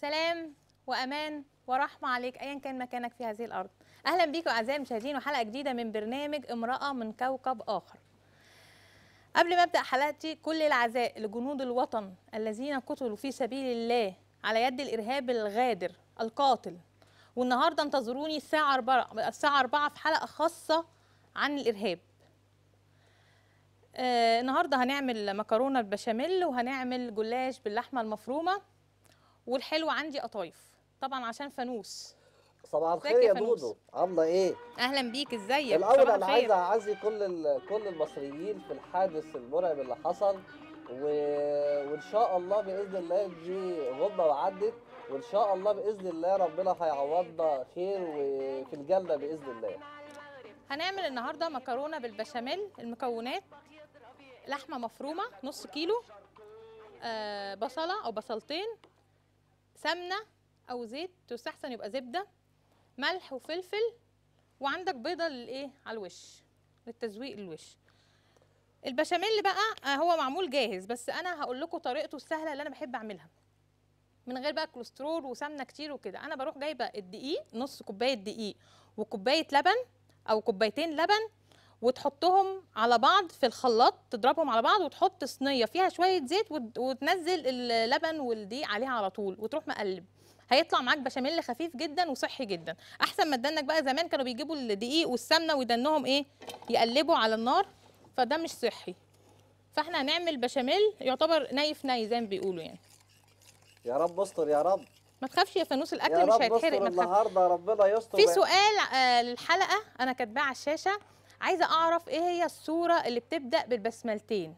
سلام وأمان ورحمة عليك ايا كان مكانك في هذه الأرض. أهلا بيكم أعزائي المشاهدين وحلقة جديدة من برنامج امرأة من كوكب آخر. قبل ما أبدأ حلقتي كل العزاء لجنود الوطن الذين قتلوا في سبيل الله على يد الإرهاب الغادر القاتل. والنهاردة انتظروني الساعة 4 الساعة 4 في حلقة خاصة عن الإرهاب. آه النهارده هنعمل مكرونة بالبشاميل وهنعمل جلاش باللحمة المفرومة. والحلو عندي قطايف. طبعا عشان فانوس. صباح الخير يا؟ دودو. عاملة إيه؟ أهلا بيك. إزيك؟ الأول أنا. عايز أعزي كل كل المصريين في الحادث المرعب اللي حصل و... وإن شاء الله بإذن الله دي غمه وعدت وإن شاء الله بإذن الله ربنا هيعوضنا خير وفي الجنة بإذن الله. هنعمل النهارده مكرونة بالبشاميل المكونات لحمة مفرومة نص كيلو آه بصلة أو بصلتين سمنة أو زيت تستحسن يبقى زبدة ملح وفلفل وعندك بيضة للإيه؟ على الوش للتزويق الوش. البشاميل بقى آه هو معمول جاهز بس أنا هقول لكم طريقته السهلة اللي أنا بحب أعملها. من غير بقى كوليسترول وسمنة كتير وكده. أنا بروح جايبة الدقيق نص كوباية دقيق وكوباية لبن أو كوبايتين لبن وتحطهم على بعض في الخلاط تضربهم على بعض وتحط صينية فيها شوية زيت وت- وتنزل اللبن والدقيق عليها على طول وتروح مقلب. هيطلع معاك بشاميل خفيف جدا وصحي جدا. أحسن ما تدنك بقى زمان كانوا بيجيبوا الدقيق والسمنة ويدنهم إيه يقلبوا على النار فده مش صحي. فإحنا هنعمل بشاميل يعتبر ني في ني زي ما بيقولوا يعني. يا رب استر يا رب. ما تخافش يا فانوس يا الاكل مش هيتحرق استر ما تخافش. النهارده ربنا يستر. في سؤال آه للحلقة أنا كاتباه على الشاشة. عايزة أعرف إيه هي الصورة اللي بتبدأ بالبسملتين.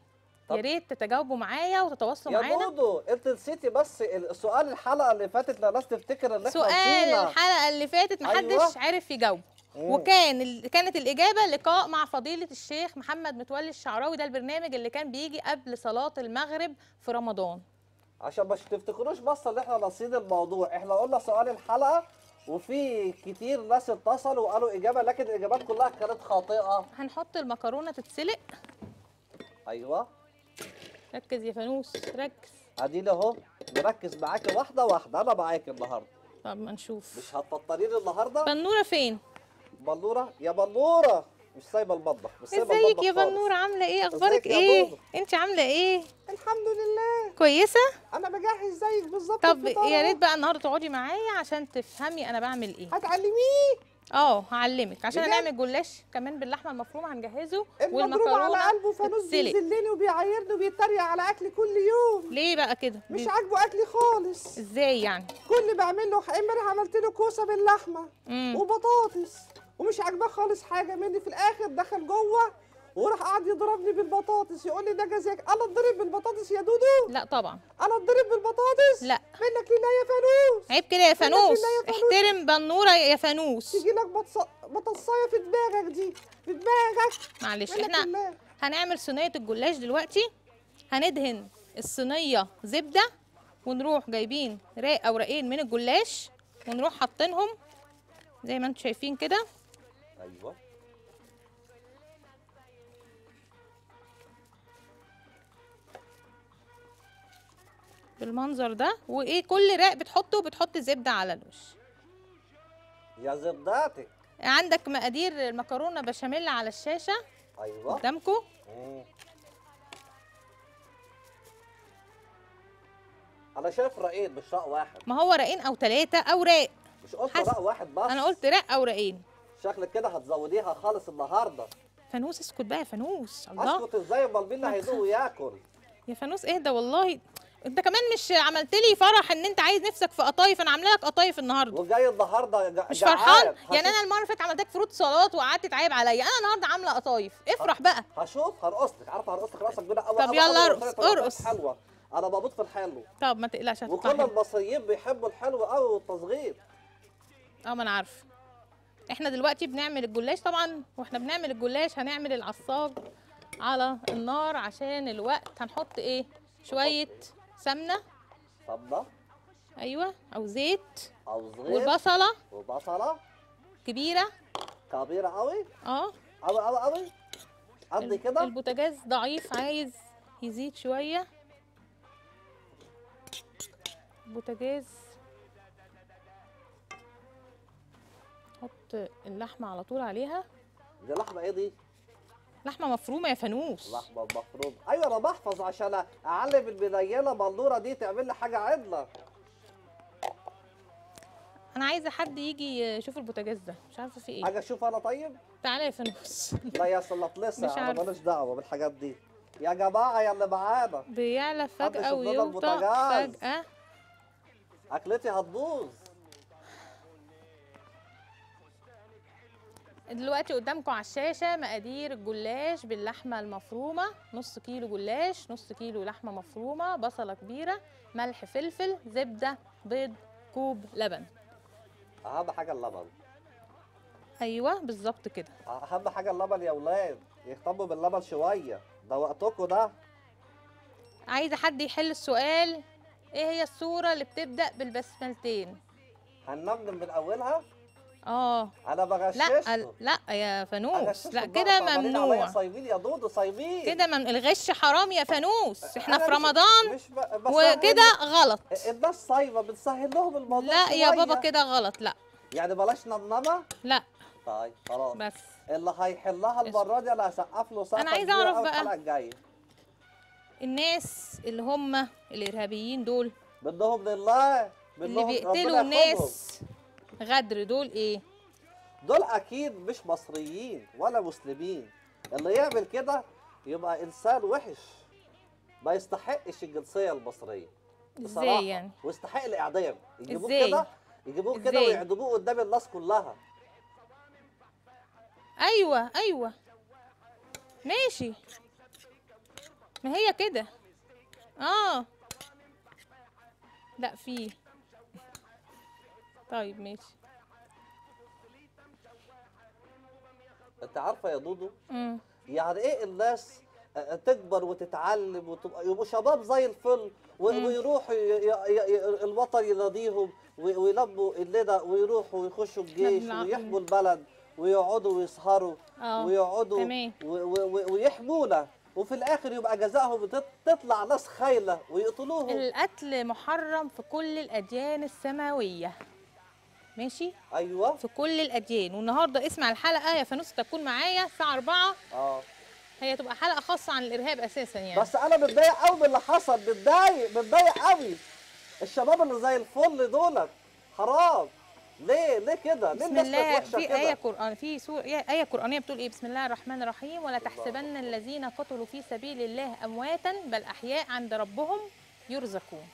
يا ريت تتجاوبوا معايا وتتواصلوا يا معانا دودو انت نسيتي بس السؤال الحلقة اللي فاتت لناس تفتكر إن إحنا سؤال. الحلقة اللي فاتت محدش أيوة. عرف يجاوب. وكان. كانت الإجابة لقاء مع فضيلة الشيخ محمد متولي الشعراوي ده البرنامج اللي كان بيجي قبل صلاة المغرب في رمضان عشان مش تفتكروش بس إن إحنا ناسيين الموضوع إحنا قلنا سؤال الحلقة وفي كتير ناس اتصلوا وقالوا إجابة لكن الإجابات كلها كانت خاطئة. هنحط المكرونة تتسلق. أيوه. ركز يا فانوس ركز. ادينا أهو. نركز معاكي واحدة واحدة أنا معاكي النهارده. طب ما نشوف. مش هتفطريني النهارده؟ بنورة فين؟ بلوره يا بلوره مش سايبة المطبخ مش سايبة ازيك المطبخ يا. بنوره عاملة إيه؟ أخبارك إيه؟ انت عاملة إيه؟ الحمد لله. كويسة؟ أنا بجهز زيك بالظبط طب يا ريت بقى النهارده تقعدي معايا عشان تفهمي أنا بعمل إيه. هتعلميه؟ آه هعلمك. عشان؟ هنعمل جلاش كمان باللحمة المفرومة هنجهزه المضروب على قلبه فانوس. بيذلني وبيعيرني وبيتريق على اكلي كل يوم. ليه بقى كده؟ مش عاجبه أكلي خالص. إزاي يعني؟ كل بعمل له امبارح عملت له كوسة باللحمة امم وبطاطس. ومش عاجباه خالص حاجة مني في الآخر دخل جوه وراح قعد يضربني بالبطاطس يقول لي ده جزاك. أنا اتضرب بالبطاطس يا دودو؟ لا طبعا. أنا اتضرب بالبطاطس؟ لا. منك لله يا فانوس. عيب كده يا فانوس. احترم بنورة يا فانوس. تيجي لك بطص... بطاطسايه في دماغك دي. في دماغك. معلش إحنا لله. هنعمل صينية الجلاش دلوقتي. هندهن الصينية زبدة ونروح جايبين راق أو رقين من الجلاش ونروح حاطينهم زي ما أنتم شايفين كده. أيوه. بالمنظر ده وإيه كل راق بتحطه بتحط زبدة على الوش. يا زبداتك. عندك مقادير المكرونة بشاميل على الشاشة. أيوه. قدامكم. أنا شايف رأيين مش رأي واحد. ما هو راقين أو ثلاثة أو راق. مش قلت. رأي واحد بس. أنا قلت راق أو راقين. شكلك كده هتزوديها خالص النهارده. فانوس اسكت بقى يا فانوس. الله. أسكت إزاي؟ أمال مين اللي هيدوق وياكل؟ يا فانوس اهدى والله. انت كمان مش عملت لي فرح إن أنت عايز نفسك في قطايف. أنا عاملة لك قطايف النهارده. وجاي النهارده جا- مش. فرحان؟ يعني أنا المرة اللي فاتت عملت لك فروت سلطات وقعدت تعايب عليا. أنا النهارده عاملة قطايف. افرح بقى. هشوف هرقص لك عارفه هرقص لك راسك كده طب يلا ارقص، ارقص. حلوة. أنا بموت في الحلو. طب ما تقلقش وكل. المصريين بيحبوا الحلو قوي والتصغير. آه ما أنا عارفة. إحنا دلوقتي بنعمل الجلاش طبعا وإحنا بنعمل الجلاش هنعمل العصاج على النار عشان الوقت. هنحط إيه؟ شوية سمنة. سمنه أيوه. أو زيت. أو صغير والبصله وبصلة. كبيرة. كبيرة قوي آه. قوي قوي قوي قد كده. البوتاجاز ضعيف عايز يزيد شوية. البوتاجاز نحط اللحمة على طول عليها. دي لحمة إيه دي؟ لحمة مفرومة يا فانوس. لحمة مفرومة. أيوه أنا بحفظ عشان أعلم المنيله بلوره دي تعمل لي حاجة عدلة. أنا عايزة حد يجي يشوف البوتاجاز ده. مش عارفة في إيه. حاجة أشوف أنا طيب؟ تعالى يا فانوس. لا يا سلط لسه مش أنا. ماليش دعوة بالحاجات دي. يا جماعة يا اللي معانا. بيعلى فجأة ويوطى. فجأة. أكلتي هتبوظ. دلوقتي قدامكم على الشاشة مقادير الجلاش باللحمة المفرومة نص كيلو جلاش نص كيلو لحمة مفرومة بصلة كبيرة ملح فلفل زبدة بيض كوب لبن. أهم حاجة اللبن. أيوة بالظبط كده. أهم حاجة اللبن يا ولاد يهتموا باللبن شوية. ده وقتكم ده. عايزة حد يحل السؤال؟ إيه هي الصورة اللي بتبدأ بالبسملتين؟ هننمنم من أولها؟ آه. أنا لا بغششكم لا يا فانوس. لا كده ممنوع. صايمين. يا دودو صايمين. كده مم... الغش حرام يا فانوس. إحنا في رمضان ب... وكده غلط. الناس صايمة بنسهل لهم الموضوع لا يا. بابا كده غلط. لا. يعني بلاش نمنمة؟ لا. طيب خلاص. بس. اللي هيحلها المرة دي أنا هسقف له عايزة كبيرة أعرف أوي بقى. الجاية. الناس اللي هم الإرهابيين دول منهم لله اللي بيقتلوا. الناس غدر دول إيه؟ دول أكيد مش مصريين ولا مسلمين. اللي يعمل كده يبقى انسان وحش. ما يستحقش الجنسية المصرية. إزاي يعني؟ ويستحق الاعدام. يجيبوه؟ كده يجيبوه كده؟ ويعدموه قدام الناس كلها. أيوه أيوه. ماشي. ما هي كده. آه. لا في طيب ماشي. أنت عارفة يا دودو؟ امم يعني إيه الناس آه، تكبر وتتعلم وتبقى يبقوا شباب زي الفل. ويروحوا الوطن يناديهم وي- ويلبوا الندى ويروحوا ويخشوا الجيش. ويحموا البلد ويقعدوا ويسهروا آه ويقعدوا ويحمونا. وفي الآخر يبقى جزائهم تطلع ناس خايلة ويقتلوهم. القتل محرم في كل الأديان السماوية. ماشي؟ أيوه. في كل الاديان والنهاردة اسمع الحلقة يا فانوس تكون معايا الساعة 4 آه. هي تبقى حلقة خاصة عن الإرهاب أساسا يعني. بس أنا متضايق قوي من اللي حصل. متضايق متضايق قوي الشباب اللي زي الفل دولت. حرام. ليه؟ ليه كده؟ ليه بسم الله. في آية كده قرآن في سورة آية قرآنية بتقول إيه؟ بسم الله الرحمن الرحيم. ولا تحسبن الذين قتلوا في سبيل الله أمواتا بل أحياء عند ربهم يرزقون.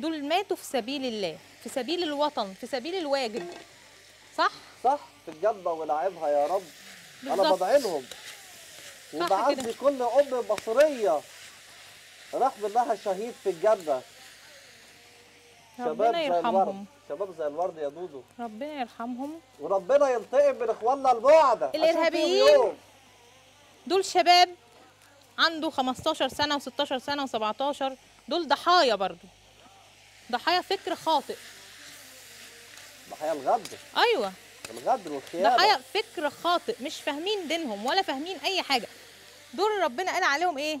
دول ماتوا في سبيل الله في سبيل الوطن في سبيل الواجب. صح؟ صح في الجنة ولعبها يا رب. أنا بالظبط. بدعي لهم وبعزي. كل ام مصرية. راح منها شهيد في الجنة. شباب ربنا زي الورد. يرحمهم. شباب زي الورد يا دودو. ربنا يرحمهم. وربنا ينتقم من إخواننا الإرهابيين. يوم. دول شباب عنده 15 سنة و16 سنة و17 دول ضحايا برضو. ضحايا فكر خاطئ. ضحايا الغدر أيوه. الغدر والخيانة. ضحايا فكر خاطئ مش فاهمين دينهم ولا فاهمين أي حاجة. دول ربنا قال عليهم إيه؟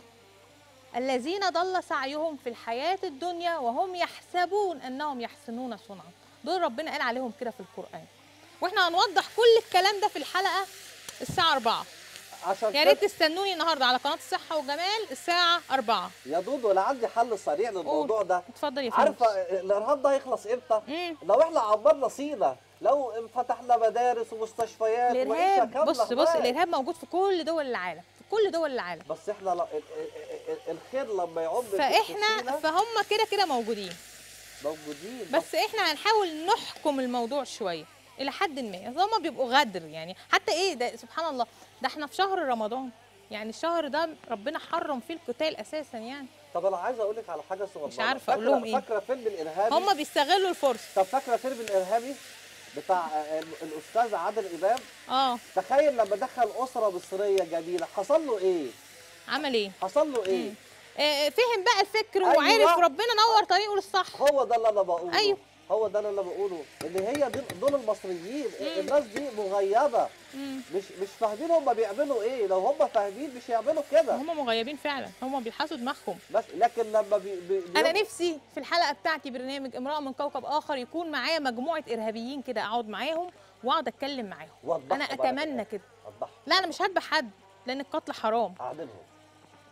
الذين ضل سعيهم في الحياة الدنيا وهم يحسبون أنهم يحسنون صنعا. دول ربنا قال عليهم كده في القرآن. وإحنا هنوضح كل الكلام ده في الحلقة الساعة 4 عشان يا ريت تستنوني النهارده على قناة الصحة وجمال الساعة 4 يا دودو أنا عندي حل سريع للموضوع ده. اتفضل يا فندم. عارفه الإرهاب ده هيخلص إمتى؟ لو إحنا عبرنا سينا لو فتحنا مدارس ومستشفيات الإرهاب بص بص. الإرهاب موجود في كل دول العالم في كل دول العالم. بس إحنا ل... ال- ال- ال- الخير لما يعم فإحنا فهم كده كده موجودين. موجودين. بس إحنا هنحاول نحكم الموضوع شوية. إلى حد ما. أصل هما بيبقوا غدر يعني. حتى إيه ده سبحان الله. ده إحنا في شهر رمضان. يعني الشهر ده ربنا حرم فيه القتال أساسا يعني. طب أنا عايز أقول لك على حاجة صغيرة. مش عارفة أقول لهم إيه. فاكرة فيلم الإرهابي؟ هما بيستغلوا الفرصة. طب فاكرة فيلم الإرهابي بتاع آه، الأستاذ عادل إمام؟ آه. تخيل لما دخل أسرة مصرية جميلة حصل له إيه؟ عمل إيه؟ حصل له إيه؟ مم. آه فهم بقى الفكر أيوة. وعرف ربنا نور طريقه للصح. هو ده اللي أنا بقوله. أيوة. هو ده اللي أنا بقوله إن هي دي دول المصريين مم. الناس دي مغيبة. مم. مش مش فاهمين هم بيعملوا إيه لو هم فاهمين مش هيعملوا كده. هما مغيبين فعلا هما بيلحسوا دماغهم. بس لكن لما بي بي أنا نفسي في الحلقة بتاعتي برنامج امرأة من كوكب آخر يكون معايا مجموعة إرهابيين كده أقعد معاهم وأقعد أتكلم معاهم. أنا أتمنى كده. لا أنا مش هذبح حد لأن القتل حرام. اعدلهم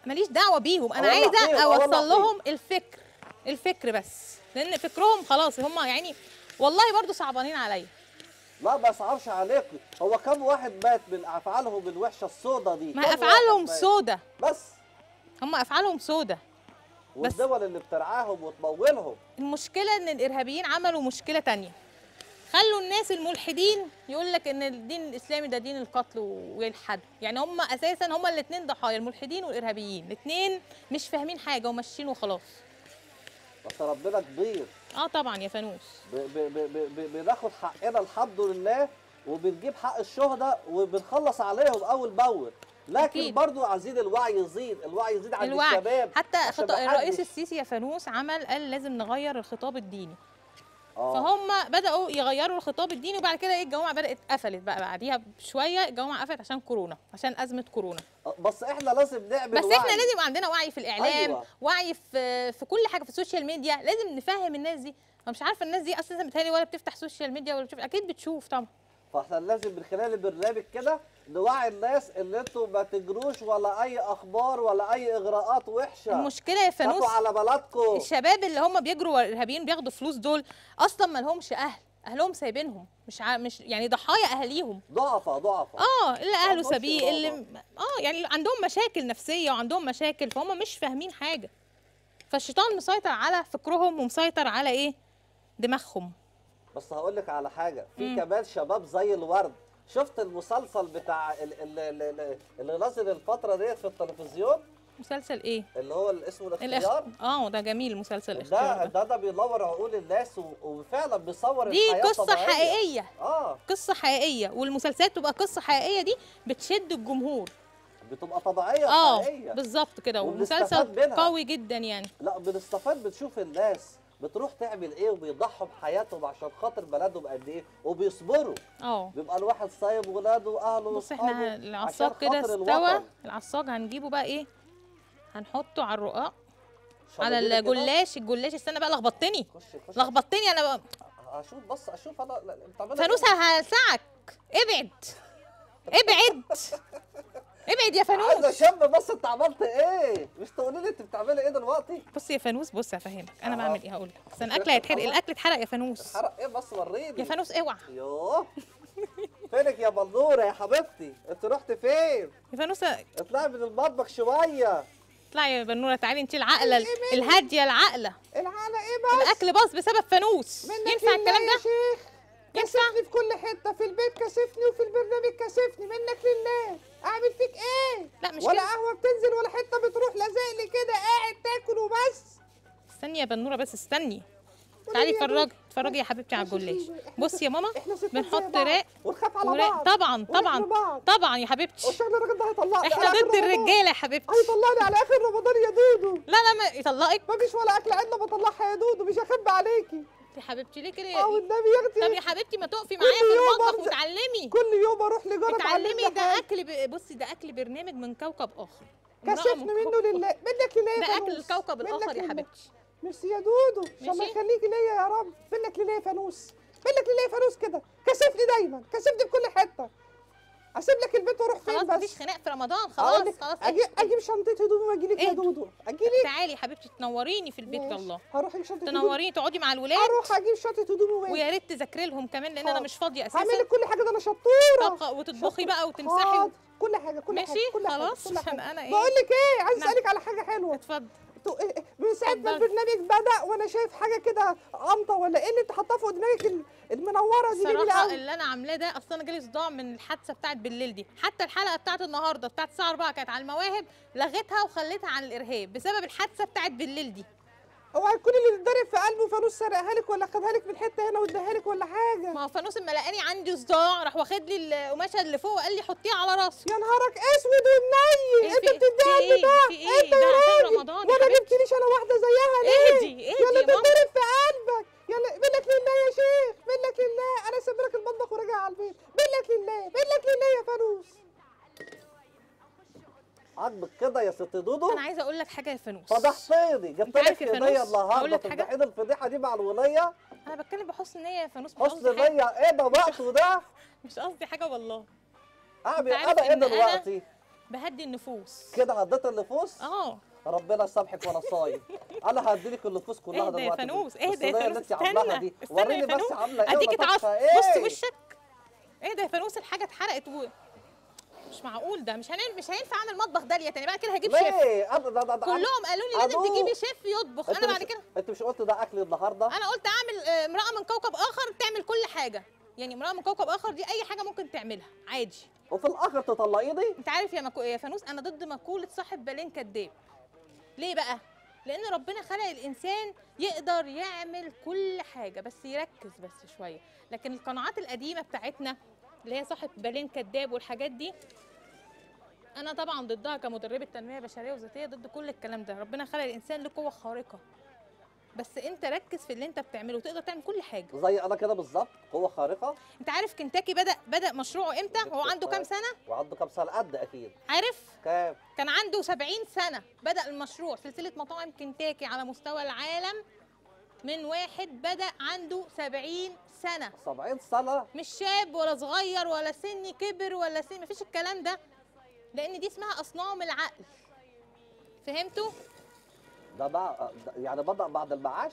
ماليش دعوة بيهم أنا عايزة أولع أوصل لهم الفكر الفكر بس. لأن فكرهم خلاص هم يعني والله برضو صعبانين عليا. لا ما صعبش عليك هو كم واحد مات من أفعالهم الوحشة السودة دي؟ ما أفعالهم؟ سودة بس. هم أفعالهم سودة والدول اللي بترعاهم وتمولهم. المشكلة إن الإرهابيين عملوا مشكلة تانية. خلوا الناس الملحدين يقول لك إن الدين الإسلامي ده دين القتل والحد. يعني هم أساسا هم الاثنين ضحايا الملحدين والإرهابيين. الاثنين مش فاهمين حاجة وماشيين وخلاص. بس ربنا كبير. آه طبعا يا فانوس. ب- ب- ب- ب- ب- بناخد حقنا الحمد لله وبنجيب حق الشهداء وبنخلص عليهم أول بأول. لكن أكيد. برضو عايزين الوعي يزيد الوعي يزيد عند الوعي. الشباب. حتى خط... الرئيس السيسي يا فانوس عمل قال لازم نغير الخطاب الديني. فهم بدأوا يغيروا الخطاب الديني وبعد كده إيه الجوامع بدأت قفلت بقى بعديها بشوية الجوامع قفلت عشان كورونا عشان أزمة كورونا بس إحنا لازم نعمل بس وعي. إحنا لازم يبقى عندنا وعي في الإعلام أيوة. وعي في في كل حاجة في ال social media لازم نفهم الناس دي أنا مش عارفة الناس دي أساسا بتهيألي ولا بتفتح social media ولا بتشوف أكيد بتشوف طبعا فاحنا لازم من خلال البرنامج كده نوعي الناس ان أنتوا ما تجروش ولا اي أخبار ولا اي اغراءات وحشة. المشكلة يا فانوس على بلدكم. الشباب اللي هم بيجروا ورا الارهابيين بياخدوا فلوس دول أصلا ما لهمش أهل اهلهم سايبينهم مش ع... مش يعني ضحايا اهاليهم. ضعفة ضعفة. آه اللي اهله سبيل اللي. آه يعني عندهم مشاكل نفسية وعندهم مشاكل فهم مش فاهمين حاجة. فالشيطان مسيطر على فكرهم ومسيطر على إيه؟ دماغهم. بس هقول لك على حاجة في. كمان شباب زي الورد. شفت المسلسل بتاع ال- ال- ال- ال- اللي نازل الفترة ديت في التلفزيون؟ مسلسل إيه؟ اللي هو اسمه الاخ... الاختيار آه ده جميل مسلسل الاختيار ده. ده ده بينور عقول الناس و- وفعلا بيصور دي قصة طبيعية. حقيقية. آه. قصة حقيقية والمسلسلات تبقى قصة حقيقية دي بتشد الجمهور. بتبقى طبيعية آه بالظبط كده ومسلسل. قوي جدا يعني. لا بنستفاد بنشوف الناس. بتروح تعمل إيه وبيضحوا بحياتهم عشان خاطر بلدهم قد إيه؟ وبيصبروا. آه. بيبقى الواحد سايب ولاده وأهله بص إحنا العصاج كده استوى. العصاج هنجيبه بقى إيه؟ هنحطه على الرقاق. على. الجلاش. الجلاش استنى بقى لخبطتني. لخبطتني أنا بقى. أشوف بص أشوف أنا فانوس إيه؟ هلسعك. ابعد. ابعد. ابعد يا فانوس. اشم بص انت عملت إيه؟ مش تقولي لي انت بتعملي إيه دلوقتي؟ بص يا فانوس بص هفهمك أنا آه. بعمل إيه؟ هقول لك. بس مش الاكل هيتحرق هتتحرق؟ الأكل اتحرق يا فانوس. اتحرق إيه بص وريني. يا فانوس اوعى. يوه. فينك يا بلوره يا حبيبتي؟ انت رحت فين؟ يا فانوس اطلعي من المطبخ شوية. اطلعي يا بنورة تعالي انت العقلة الهادية العقلة. العالة إيه بس؟ الأكل باظ بسبب فانوس. ينفع لله الكلام يا ده؟ شيخ؟ كسفني في كل حتة في البيت كسفني وفي البرنامج كسفني. منك لله. أعمل فيك إيه؟ لا مش ولا كده. قهوة بتنزل ولا حتة بتروح لازق لي كده قاعد تاكل وبس. استني يا بنورة بس استني. تعالي اتفرجي. اتفرجي يا حبيبتي على الجلاش. بصي يا ماما بنحط راق ونخاف على وراق. بعض. طبعا طبعا. طبعا يا حبيبتي. والشغل الراجل ده؟ هيطلقني إحنا ضد. الرجالة يا حبيبتي. هيطلقني على آخر رمضان يا دودو. لا لا ما يطلقك. مفيش ولا أكل عدله بطلعها يا دودو مش هخبي عليكي. يا حبيبتي ليه كده؟ آه يا- والنبي يا طب أختي يا حبيبتي ما تقفي معايا في المطبخ وتعلمي. كل يوم أروح لجارة اتعلمي ده أكل ب... بصي ده أكل برنامج من كوكب آخر. كشفني من منه لله. منك لله يا ده أكل. الكوكب الآخر يا. حبيبتي. ميرسي يا دودو. ان شاء الله ماشي. يخليكي ليا يا رب؟ منك لله يا فانوس. منك لله يا فانوس كده. كسفني دايما. كسفني في كل حتة. أسيب لك البيت وأروح خلاص فين مفيش بس خناق في رمضان خلاص خلاص أجيب أجيب شنطة هدومي وأجي لك يا اهدوا. دودو أجي لك تعالي يا حبيبتي تنوريني في البيت ماشي. والله هروح أجيب شنطه تنوريني تقعدي مع الولاد أروح أجيب شنطة وأجي ويا ريت تذاكري لهم كمان لأن أنا. مش فاضية هعمل أساسا لك كل حاجة ده أنا شطورة طبخه وتطبخي بقى وتمسحي. كل حاجة كل ماشي؟ حاجة كل خلاص، عشان أنا إيه؟ بقول لك إيه عايز نعم. أسألك على حاجة حلوة اتفضل تو- إيه- من ساعة ما. البرنامج بدأ وأنا شايف حاجة كده قمطه ولا إيه اللي انت حاطاه فوق دماغك ال- المنورة دي قوي اللي أنا عاملاه ده أصلا أنا جالي صداع من الحادثة بتاعت بالليل دي. حتى الحلقة بتاعت النهارده بتاعت الساعة 4 كانت على المواهب لغيتها وخليتها عن الإرهاب بسبب الحادثة بتاعت بالليل دي. اوعى تكون اللي اتضرب في قلبه فانوس سرقها لك ولا خدها لك من حتة هنا واداها لك ولا حاجة. ما هو فانوس اما لقاني عندي صداع راح واخد لي القماشه اللي فوق وقال لي حطيها على راسي. يا نهارك أسود ومنيل! إيه أنت في- بتديها إيه؟ البتاع إيه؟ أنت يا رمضان حبيبتي. جبتليش أنا واحدة زيها ليه؟ اهدي اهدي يلا تتضرب في قلبك! يلا منك لله يا شيخ! منك لله! أنا سايب لك المطبخ وراجع على البيت! منك لله! منك لله يا فانوس! عاجبك كده يا ست دودو. أنا عايزة أقول لك حاجة يا فانوس. فضحتيني جبت لك هديه النهارده. لك؟ تفضحيني الفضيحة دي مع الولية؟ أنا بتكلم بحسن نية يا فانوس حسن نية. إيه ده وقته ده؟ مش قصدي حاجة والله. اعمل عارف أنا إيه دلوقتي؟ بهدي النفوس. كده هديت النفوس؟ آه. ربنا يسامحك وأنا صايم. أنا هديلك النفوس كلها اهدى يا دلوقتي. فانوس اهدى يا اللي فانوس. انت عاملاها استنى دي. وريني بس عاملة إيه اديك اتعصب بص وشك. اهدى يا فانوس الحاجة اتحرقت و... مش معقول ده مش هن... مش هينفع أعمل مطبخ داليا تاني بعد كده هجيب شيف. ليه كلهم قالوا لي لازم. تجيبي شيف يطبخ. أنا بعد كده أنت مش قلت ده أكل النهارده؟ أنا قلت أعمل آه، امرأة من كوكب آخر تعمل كل حاجة. يعني امرأة من كوكب آخر دي أي حاجة ممكن تعملها عادي. وفي الآخر تطلقيني أنت عارف يا, مكو... يا فانوس أنا ضد مقولة صاحب بالين كداب. ليه بقى؟ لأن ربنا خلق الإنسان يقدر يعمل كل حاجة بس يركز بس شوية. لكن القناعات القديمة بتاعتنا اللي هي صاحب بالين كداب والحاجات دي. أنا طبعا ضدها كمدربة تنمية بشرية وذاتية ضد كل الكلام ده. ربنا خلق الإنسان له قوة خارقة. بس أنت ركز في اللي أنت بتعمله وتقدر تعمل كل حاجة. زي أنا كده بالظبط قوة خارقة. أنت عارف كنتاكي بدأ بدأ مشروعه إمتى؟ هو عنده كام سنة؟ وعنده كام سنة؟ قد أكيد. عارف؟ كام؟ كان عنده 70 سنة. بدأ المشروع. سلسلة مطاعم كنتاكي على مستوى العالم من واحد بدأ عنده 70 سنة. 70 سنة. مش شاب ولا صغير ولا سن كبر ولا سن مفيش الكلام ده. لأن دي اسمها أصنام العقل. فهمتوا؟ ده بقى يعني بدأ بعد المعاش؟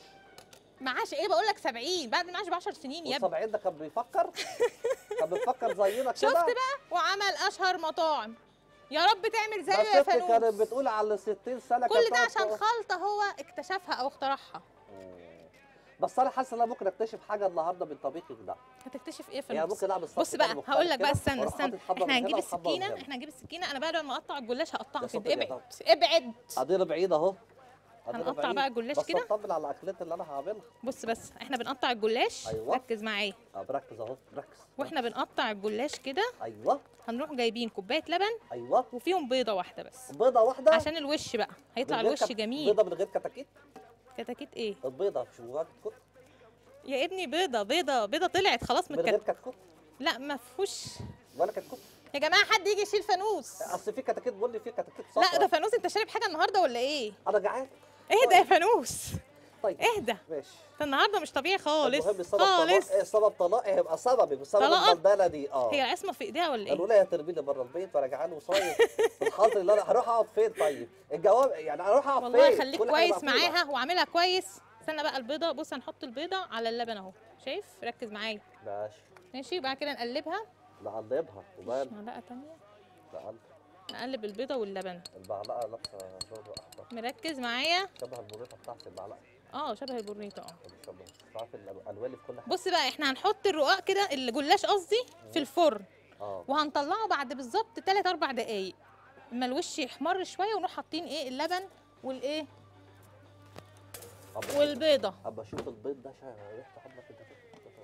معاش إيه؟ بقول لك 70 بعد المعاش ب 10 سنين يا ابني. وال70 ده كان بيفكر؟ كان بيفكر زينا كده؟ شفت بقى؟ وعمل أشهر مطاعم. يا رب تعمل زيه بس يا انت كانت فانوس بتقول على 60 سنة كل ده عشان خلطة هو اكتشفها أو اخترعها. بس أنا حاسس إن أنا ممكن اكتشف حاجة النهارده من طبيخك ده. هتكتشف إيه يا يعني؟ ممكن أعمل بص بقى هقول لك بقى استنى استنى. إحنا هنجيب السكينة. إحنا هنجيب السكينة. أنا بعد ما اقطع الجلاش هقطعها كده ابعد ابعد أدينا بعيد أهو. هنقطع. بقى الجلاش بس كده. أطمن على اكلتي اللي أنا هعملها. بص بس إحنا بنقطع الجلاش. أيوة. ركز معايا أه بركز أهو بركز. وإحنا بنقطع الجلاش كده. أيوه. هنروح جايبين كوباية لبن أيوه. وفيهم بيضة واحدة بس. بيضة واحدة؟ عشان الوش بقى. هيطلع الوش جميل. بيضة من غير كتاكيت؟ كتاكيت إيه؟ البيضه مش جواها كتكوت يا ابني بيضة بيضة بيضة طلعت خلاص من غير. كتكوت لا ما فيهوش. ولا كتكوت يا جماعة حد يجي يشيل فانوس؟ أصل في كتاكيت بني في كتاكيت لا صفرا ده فانوس أنت شارب حاجة النهارده ولا إيه؟ أنا جعان. اهدى يا فانوس؟ طيب. اهدى. ماشي. انت النهارده مش طبيعي خالص المهم سبب خالص طلاق إيه سبب طلاقي هيبقى سببي بسبب طلاقك؟ البلبله دي آه. هي عصمة في إيديها ولا قالوا إيه لي هترميني بره البيت وأنا جعان وصايم. في الحاضر اللي أنا هروح أقعد فين طيب؟ الجواب يعني أروح أقعد فين؟ والله خليك كويس. معاها واعملها كويس. استنى بقى البيضة. بص هنحط البيضة على اللبن أهو. شايف؟ ركز معايا. ماشي. ماشي؟ وبعد كده نقلبها. نقلبها ومال معلقة تانية. نقلب نقلب البيضة واللبن. المعلقة أحمر. مركز معايا. شبه البوريطه بتاعت المعلقة. آه شبه البورنيطه آه. الألوان في كل حاجة؟ بص بقى إحنا هنحط الرقاق كده الجلاش قصدي في الفرن. آه. وهنطلعه بعد بالظبط 3 4 دقايق. اما الوش يحمر شوية ونروح حاطين إيه اللبن والايه والبيضة. ابقى أشوف البيض ده ريحته حمرا كده.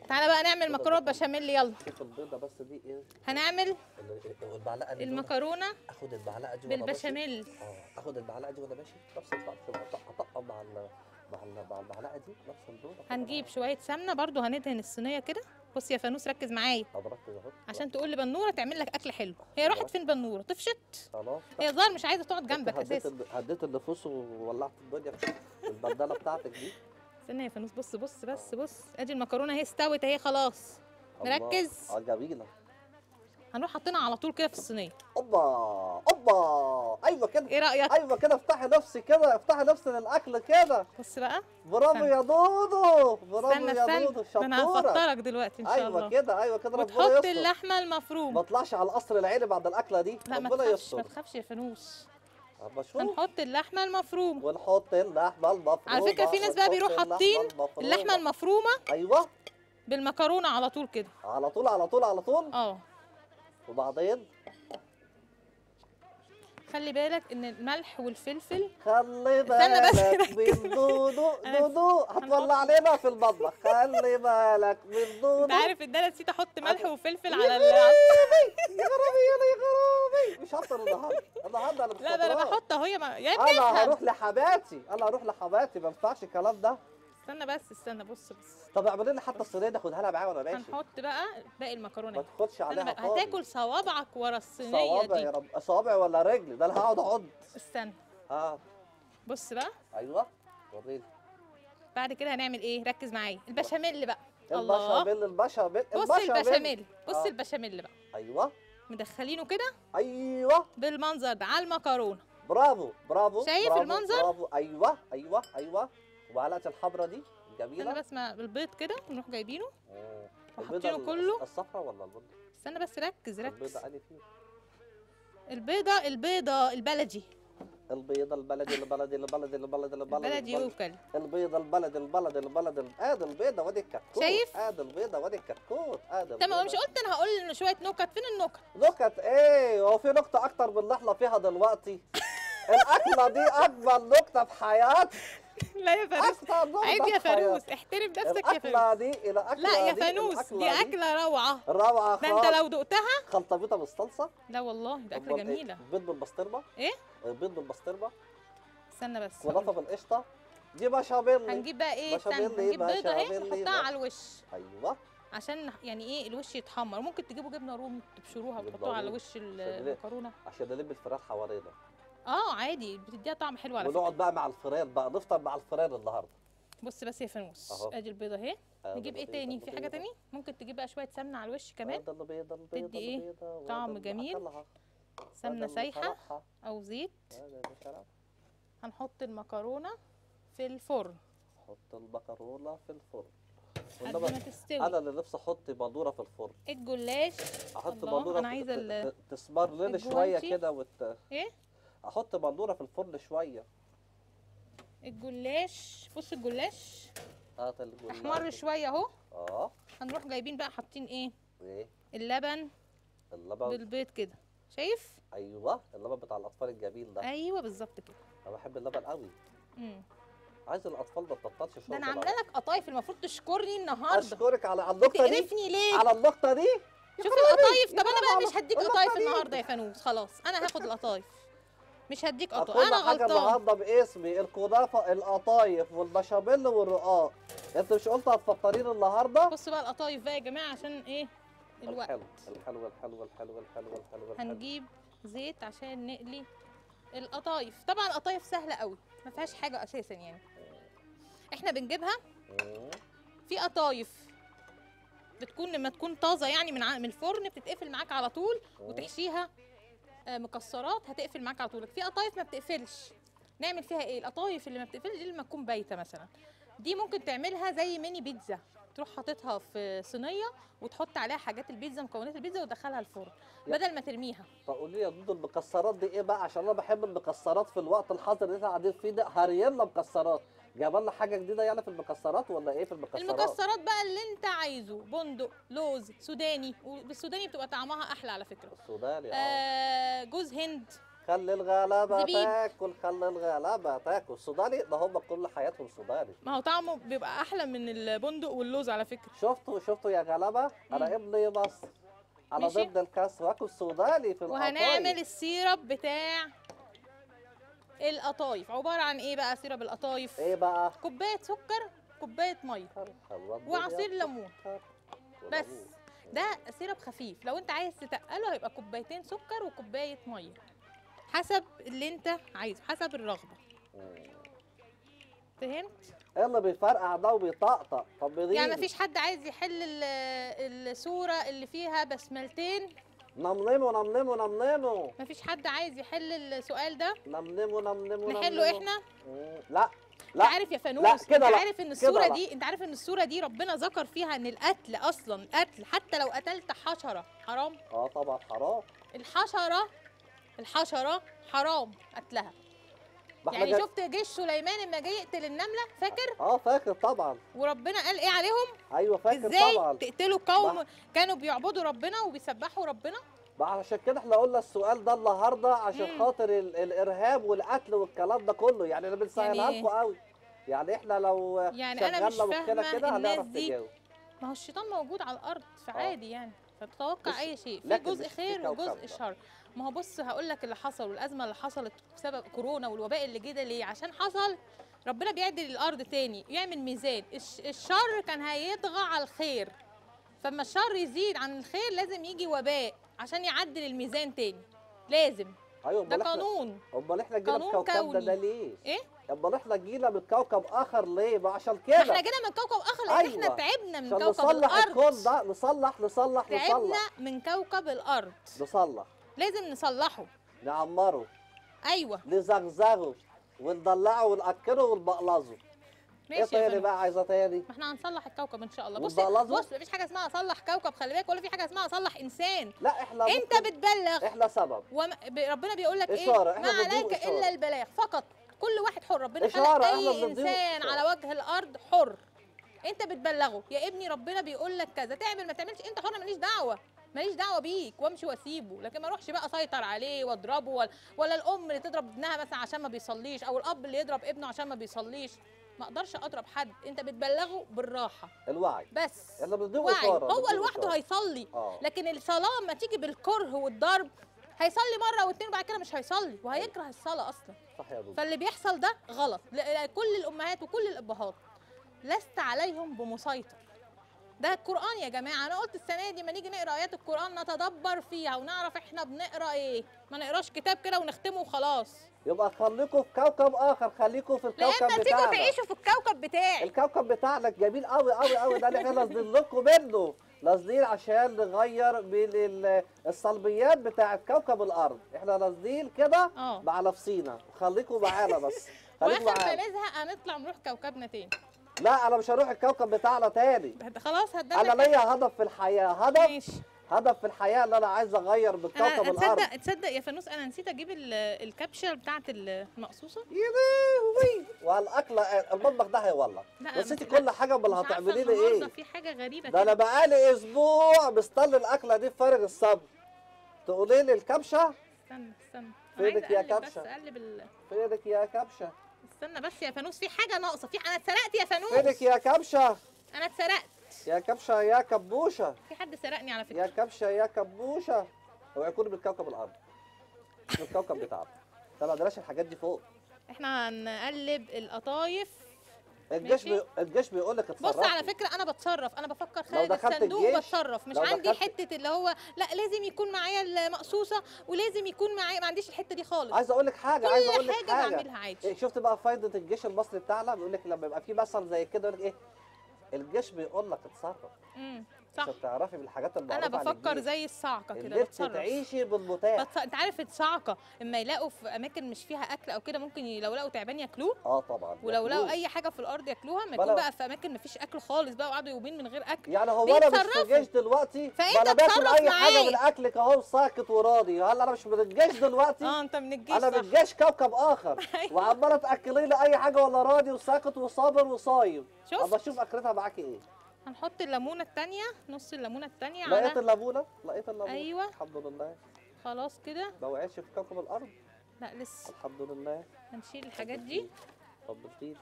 تعالى بقى نعمل مكرونة بشاميل يلا. شوف البيضه بس دي إيه؟ هنعمل ال- المعلقه دي المكرونة آخد المعلقه دي. بالبشاميل. آه آخد المعلقه دي وأنا ماشي. كده أطق- اطقم مع دي نفس. هنجيب شوية سمنة برضو هندهن الصينية كده. بص يا فانوس ركز معايا. عشان تقول لبنورة تعمل لك أكل حلو. هي راحت فين بنورة؟ طفشت؟ خلاص. هي ظاهر مش عايزة تقعد جنبك هديت أساسا. هديت النفوس وولعت الدنيا البدله بتاعتك دي. استنى يا فانوس بص بص بس بص. أدي المكرونة اهي استوت اهي خلاص. نركز. آه جميلة. هنروح حاطينها على طول كده في الصينية. أوبا أوبا. أيوه كده. إيه رأيك؟ أيوه كده افتحي نفسي كده افتحي نفسي للأكل كده. بص بقى. برافو. يا دودو برافو يا دودو ده أنا شطورة. هفطرك دلوقتي إن شاء أيوه الله. كده أيوه كده ربنا وتحط يستر. اللحمة ما المفرومه اطلعش على القصر العيني بعد الأكلة دي. لا ما ربنا تخافش ما تخافش يا فانوس. هنحط اللحمة المفرومة. ونحط اللحمة المفرومة. على فكرة في ناس بقى بيروحوا حاطين. اللحمة المفرومة أيوه. بالمكرونة على طول كده. على طول على طول على طول؟ آه. وبعدين خلي بالك إن الملح والفلفل خلي بالك. من دودو دودو. هتولع علينا في المطبخ؟ خلي بالك من دودو. أنت عارف إن أنا نسيت أحط ملح وفلفل على ال... يا غرابي يا غرابي. مش هفطر النهارده. النهارده أنا لا ده أنا. بحط اهو يا ابني أنا هروح لحماتي. أنا هروح لحماتي. ما ينفعش الكلام ده. استنى بس استنى بص بص. طب اعملي لي حتى الصينية دي خدها لها معايا وأنا ماشي؟ هنحط بقى باقي ما المكرونه تاخدش استنى عليها بقى خالص. هتاكل صوابعك ورا الصينية صوابع دي. يا رب صوابع ولا رجل؟ ده أنا هقعد اعض استنى. آه بص بقى. أيوه وريني. بعد كده هنعمل إيه؟ ركز معايا. البشاميل بقى. البشاميل البشاميل بص البشاميل بص آه. البشاميل بقى. أيوه. مدخلينه كده؟ أيوه. بالمنظر ده على المكرونة. برافو برافو شايف برافو المنظر؟ برافو. أيوه أيوه أيوه. ومعلقه الحمرا دي استنى جميلة. بس ما البيض كده نروح جايبينه. وحاطينه كله. الصفراء ولا البيضة؟ استنى بس ركز ركز. البيضة أنهي فيه؟ البيضة البيضة البلدي. البيضة البلدي البلدي البلدي البلدي البلدي البلدي يوكل. البيضة البلدي البلدي البلدي. ادي البيضة وادي الكتكوت. شايف؟ ادي البيضة وادي الكتكوت. ادي تمام. مش قلت أنا هقول شوية نكت. فين النكت؟ نكت إيه؟ هو في نكتة أكتر من اللي إحنا فيها دلوقتي. الأكلة دي أجمل نكتة في حياتي. لا يا فانوس. عيب يا. فانوس. احترم نفسك يا فانوس. الأكلة دي الأكلة لا يا دي فانوس دي أكلة روعة. روعة ده انت خالص لو دقتها؟ خلطة بيضة بالصلصة لا والله ده أكلة أمال إيه؟ جميلة. بيض بالبسطرمة. إيه؟ بيض بالبسطرمة. استنى بس هقول. بالقشطة. دي بشاميل. هنجيب بقى إيه؟ استنى بشاميل هنجيب بيضة اهي بشاميل نحطها على الوش. أيوه. عشان يعني إيه؟ الوش يتحمر. ممكن تجيبوا جبنة رومي تبشروها وتحطوها على. وش؟ المكرونة. عشان نلم الفراخ حوالينا. آه عادي بتديها طعم حلو على فكرة. ونقعد بقى مع الفران بقى نفطر مع الفران النهارده. بص بس يا فانوس. ادي البيضة أهي. آه، نجيب إيه تاني؟ في حاجة. تاني ممكن تجيب بقى شوية سمنة على الوش كمان. تدي وهذا طعم جميل. سمنة سايحة. أو زيت. شربها. هنحط المكرونة في الفرن. حط المكرونة في الفرن. قد ما تستوي. أنا اللي نفسي أحط بندورة في الفرن. الجلاش. أحط بندورة ال- ت- تسمر لنا. شوية كده وت... إيه؟ أحط بندورة في الفرن شوية. الجلاش بص الجلاش. هات الجلاش. احمر شوية اهو. آه. هنروح جايبين بقى حاطين إيه؟ إيه؟ اللبن. اللبن. بالبيض كده. شايف؟ أيوه. اللبن بتاع الاطفال الجميل ده. أيوه بالظبط كده. أنا بحب اللبن قوي. مم. عايز الاطفال ما تبطلش شرب ده أنا. عاملة لك قطايف المفروض تشكرني النهارده. أشكرك على النقطة دي؟ تقرفني ليه؟ على النقطة دي؟ شوف القطايف. طب أنا بقى مش هديك قطايف. النهارده يا فانوس. خلاص أنا هاخد القطايف مش هديك كل أنا حاجة غلطان النهارده باسمي الكنافه القطايف والبشاميل والرقاق انت مش قلت هتفطرين النهارده بصوا بقى القطايف بقى يا جماعة عشان إيه الوقت الحلو الحلو الحلو الحلو الحلو الحلو هنجيب زيت عشان نقلي القطايف طبعا القطايف سهله قوي ما فيهاش حاجة أساسا يعني إحنا بنجيبها. في قطايف بتكون لما تكون طازه يعني من من الفرن بتتقفل معاك على طول وتحشيها آه، مكسرات هتقفل معاك على طول. في قطايف ما بتقفلش. نعمل فيها إيه؟ القطايف اللي ما بتقفلش دي لما تكون بايتة مثلا. دي ممكن تعملها زي ميني بيتزا. تروح حاططها في صينية وتحط عليها حاجات البيتزا مكونات البيتزا وتدخلها الفرن بدل ما ترميها. طب قولي لي يا دودو المكسرات دي إيه بقى؟ عشان أنا بحب المكسرات في الوقت الحاضر اللي إحنا قاعدين فيه ده. هرينا مكسرات. جاب لنا حاجة جديدة يعني في المكسرات ولا إيه في المكسرات؟ المكسرات بقى اللي أنت عايزه بندق لوز سوداني والسوداني بتبقى طعمها أحلى على فكرة. السوداني آه. آه جوز هند. خلي الغلابة. تاكل خلي الغلابة تاكل. السوداني ده هم كل حياتهم سوداني. ما هو طعمه بيبقى أحلى من البندق واللوز على فكرة. شفتوا شفتوا يا غلابة. أنا ابني مصر ماشي. ضد الكسر. واكل سوداني في وهنعمل القطايف السيرب بتاع القطايف. عبارة عن إيه بقى سيرب القطايف إيه بقى؟ كوباية سكر كوباية مية. وعصير ليمون. بس. ده سيرب خفيف لو أنت عايز تتقله هيبقى كوبايتين سكر وكوباية مية. حسب اللي أنت عايزه حسب الرغبة. فهمت؟ اللي بيفرقع ده وبيطقطق. طب يعني مفيش حد عايز يحل ال- الصورة اللي فيها بسملتين نمنمه نمنمه نمنمه مفيش حد عايز يحل السؤال ده؟ نمنمه نمنمه نحله. إحنا؟ مم. لا. أنت لا عارف يا فانوس لا، أنت لا، عارف إن الصورة لا. دي أنت عارف إن الصورة دي ربنا ذكر فيها إن القتل أصلا قتل حتى لو قتلت حشرة حرام؟ آه طبعا حرام. الحشرة الحشرة حرام قتلها. يعني شفت جيش سليمان لما جه يقتل النملة؟ فاكر؟ آه فاكر طبعا. وربنا قال إيه عليهم؟ أيوه فاكر إزاي طبعا. تقتلوا قوم كانوا بيعبدوا ربنا وبيسبحوا ربنا؟ ما عشان كده إحنا قلنا السؤال ده النهارده عشان مم. خاطر ال الإرهاب والقتل والكلام ده كله. يعني أنا بنسهلها يعني- لكم قوي. يعني إحنا لو يعني أنا مش فاهمة كده الناس هنعرف دي ما هو الشيطان موجود على الأرض فعادي يعني. فتتوقع أي شيء. في جزء خير وجزء. شر. ما هو بص هقول لك اللي حصل والأزمة اللي حصلت بسبب كورونا والوباء اللي جه ده ليه؟ عشان حصل ربنا بيعدل الأرض تاني يعمل ميزان. الش- الشر كان هيطغى على الخير. فما الشر يزيد عن الخير لازم يجي وباء عشان يعدل الميزان تاني. لازم. أيوه ده قانون. أمال إحنا جينا قانون بكوكب ده. ده ليه؟ إيه؟ أمال إحنا جينا من كوكب آخر ليه؟ ما عشان كده إحنا جينا من كوكب آخر لأن أيوة. إحنا تعبنا من كوكب نصلح الكون الأرض ده نصلح نصلح تعبنا نصلح. من كوكب الأرض. نصلح. لازم نصلحه. نعمره. أيوه. نزغزغه ونضلعه ونأكله ونبقلظه. إيه ماشي تاني فندم. بقى عايزة تاني؟ ما إحنا هنصلح الكوكب إن شاء الله. بص؟ بص مفيش حاجة اسمها أصلح كوكب خلي بالك ولا في حاجة اسمها أصلح إنسان. لا إحنا أنت بتبلغ. إحنا سبب. وما ب- ربنا بيقول لك إيه؟ ما عليك إشارة. إلا البلاغ. فقط كل واحد حر. ربنا خلق أي إنسان. على وجه الأرض حر. أنت بتبلغه. يا ابني ربنا بيقول لك كذا. تعمل ما تعملش أنت حر ماليش دعوة. ماليش دعوة بيك وامشي واسيبه. لكن ما اروحش بقى اسيطر عليه واضربه ولا, ولا الأم اللي تضرب ابنها مثلا عشان ما بيصليش أو الأب اللي يضرب ابنه عشان ما بيصليش. ما أقدرش أضرب حد. انت بتبلغه بالراحة. الوعي. بس. وعي. اشاره هو لوحده. هيصلي. آه. لكن الصلاة ما تيجي بالكره والضرب. هيصلي مرة واتنين وبعد كده مش هيصلي وهيكره الصلاة أصلا. صح يا دكتور فاللي بيحصل ده غلط. ل- كل الأمهات وكل الأبهات لست عليهم بمسيطر. ده القرآن يا جماعة. أنا قلت السنة دي ما نيجي نقرأ آيات القرآن نتدبر فيها ونعرف إحنا بنقرأ إيه. ما نقراش كتاب كده ونختمه وخلاص. يبقى خليكم في كوكب آخر خليكم في الكوكب اما تيجوا بتاعنا. تعيشوا في الكوكب بتاعي. الكوكب بتاعنا جميل قوي قوي قوي ده اللي إحنا نازلين لكم منه. نازلين عشان نغير من ال- السلبيات بتاعت كوكب الأرض. إحنا نازلين كده آه. مع نفسينا. خليكم معانا بس. خليكم واخر ما معانا. نزهق هنطلع نروح كوكبنا تاني. لا أنا مش هروح الكوكب بتاعنا تاني. خلاص أنا هتدلك ليا هدف في الحياة. هدف ماشي. هدف في الحياة إن أنا عايز أغير من أنا كوكب الأرض. تصدق تصدق يا فانوس أنا نسيت أجيب ال- الكابشه بتاعت المقصوصة. يا والأكل المطبخ ده هيولع. نسيتي كل حاجة امال هتعملي لي إيه؟ في حاجة غريبة ده أنا. بقالي أسبوع مستني الأكلة دي بفارغ الصبر. تقولي لي الكبشة؟ استنى استنى. فينك يا كبشة؟ بس أقلب ال... فينك يا كبشة؟ استنى بس يا فانوس في حاجة ناقصة. في أنا اتسرقت يا فانوس. فينك يا كبشة؟ أنا اتسرقت. يا كبشة يا كبوشة. في حد سرقني على فكرة. يا كبشة يا كبوشة. هو يكون من كوكب الأرض. من الكوكب بتاعنا ما عندناش الحاجات دي فوق. إحنا هنقلب القطايف. الجيش. بي... الجيش بيقول لك بص اتصرفي على فكرة أنا بتصرف. أنا بفكر خارج الصندوق الجيش- بتصرف. مش عندي دخلت- حتة اللي هو لأ لازم يكون معايا المقصوصة ولازم يكون معايا ما عنديش الحتة دي خالص. عايز أقول لك حاجة عايز أقول لك حاجة حاجة. بعملها عادي. إيه شفت بقى فايدة الجيش المصري بتاعنا؟ بيقول لك لما يبقى في مثل زي كده يقول لك إيه؟ الجيش بيقول لك اتصرف. صح. تعرفي بالحاجات أنا المعروفه عن بفكر. زي الصعقه كده اللي بتصرف. تعيشي بالمتاح. بس أنت عارف الصعقه إما يلاقوا في أماكن مش فيها أكل أو كده ممكن لو لقوا تعبان ياكلوه. آه طبعا ولو لقوا. أي حاجة في الأرض ياكلوها ما يكون بقى في أماكن ما فيش أكل خالص بقى وقعدوا يومين من غير أكل. يعني هو أنا مش دلوقتي؟ فأنت ما أنا باكل أي حاجة. من اكلك اهو ساكت وراضي. هل أنا مش الجيش دلوقتي؟ آه أنت من الجيش أنا الجيش كوكب آخر. أيوة. وعمالة تاكلي لي أي حاجة ولا راضي وساكت وصابر وصايم. شوف أما أشوف أكلتها معاكي إيه؟ هنحط الليمونة التانية نص الليمونة لقيت على الليمونة؟ لقيت الليمونة. أيوة. الحمد لله. خلاص كده. ما وقعتش في كوكب الأرض. لا لسه. الحمد لله. هنشيل الحاجات دي. طبلتيني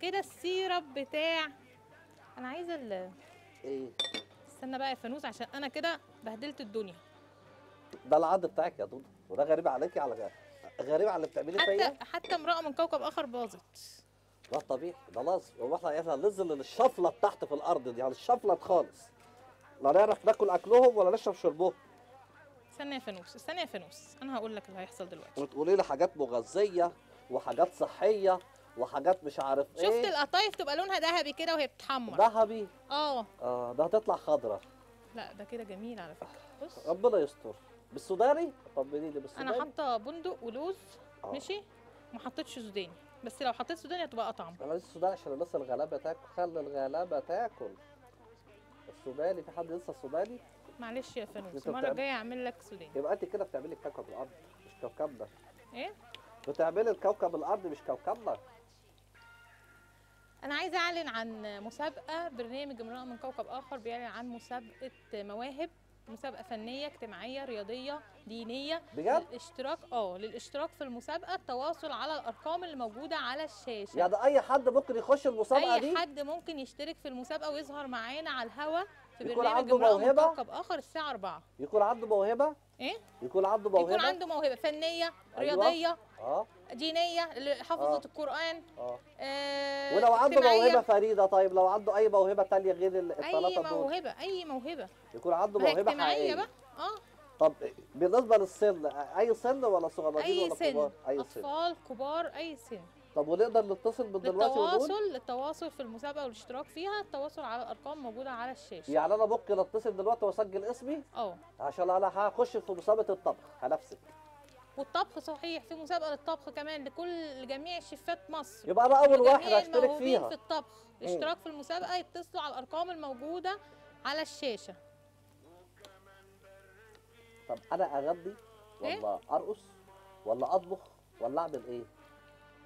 كده السيرب بتاع. أنا عايزة ال- إيه؟ استنى بقى يا فانوس عشان أنا كده بهدلت الدنيا. ده العض بتاعك يا دودو وده غريب عليكي على غريب على اللي بتعمليه فيا. حتى حتى امرأة من كوكب آخر باظت. ده طبيعي. ده لازم هو إحنا إحنا هننزل للشفله تحت في الأرض دي يعني الشفلة خالص. لا نعرف ناكل أكلهم ولا نشرب شربهم. استنى يا فانوس استنى يا فانوس أنا هقول لك اللي هيحصل دلوقتي. وتقولي لي حاجات مغذية وحاجات صحية وحاجات مش عارف شفت إيه. القطايف تبقى لونها ذهبي كده وهي بتتحمر ذهبي؟ آه. آه ده هتطلع خضرة. لا ده كده جميل على فكرة. بص. ربنا يستر. بالسوداني؟ طمني لي أنا بالسوداني؟ حاطة بندق ولوز آه. ماشي؟ ما حطيتش سوداني بس لو حطيت سوداني هتبقى أطعم. أنا لسه السوداني عشان الناس الغلابة تاكل. خلي الغلابة تاكل. السوداني في حد لسه السوداني معلش يا فانوس المرة الجاية اعمل لك سوداني. يبقى أنت كده بتعملي كوكب الأرض مش كوكبنا إيه؟ بتعملي الكوكب الأرض مش كوكبنا أنا عايزة أعلن عن مسابقة برنامج امراه من كوكب آخر بيعلن عن مسابقة مواهب. مسابقة فنية اجتماعية رياضية دينية. بجد؟ للاشتراك آه للاشتراك في المسابقة التواصل على الأرقام اللي موجودة على الشاشة. يعني أي حد ممكن يخش المسابقة أي دي؟ حد ممكن يشترك في المسابقة ويظهر معانا على الهوا في يكون عنده موهبة؟ كوكب آخر الساعة 4 يكون عنده موهبة؟ إيه؟ يكون عنده موهبة؟ يكون عنده موهبة فنية أيوة. رياضية. آه. دينية حافظه آه. القرآن. آه. آه ولو عنده. موهبة فريدة طيب لو عنده أي موهبة تانية غير ال- أي الثلاثة دول؟ موهبة أي موهبة. يكون عنده موهبة اجتماعية حقيقية. بقى. آه. طب بالنسبة للسن أي سن ولا صغيرين أي ولا سن. كبار؟ أي سن. أطفال كبار أي سن. طب ونقدر نتصل من دلوقتي ونقول؟ للتواصل للتواصل في المسابقة والاشتراك فيها. التواصل على الأرقام موجودة على الشاشة. يعني أنا ممكن أتصل دلوقتي وأسجل اسمي؟ آه عشان أنا هخش في مسابقة الطبخ هنفسك. والطبخ صحيح في مسابقة للطبخ كمان لكل جميع شيفات مصر. يبقى أنا أول واحد الموهوبين فيها. في الطبخ. الاشتراك في المسابقة يتصلوا على الأرقام الموجودة على الشاشة. طب أنا اغني إيه؟ ولا أرقص ولا أطبخ ولا أعمل إيه؟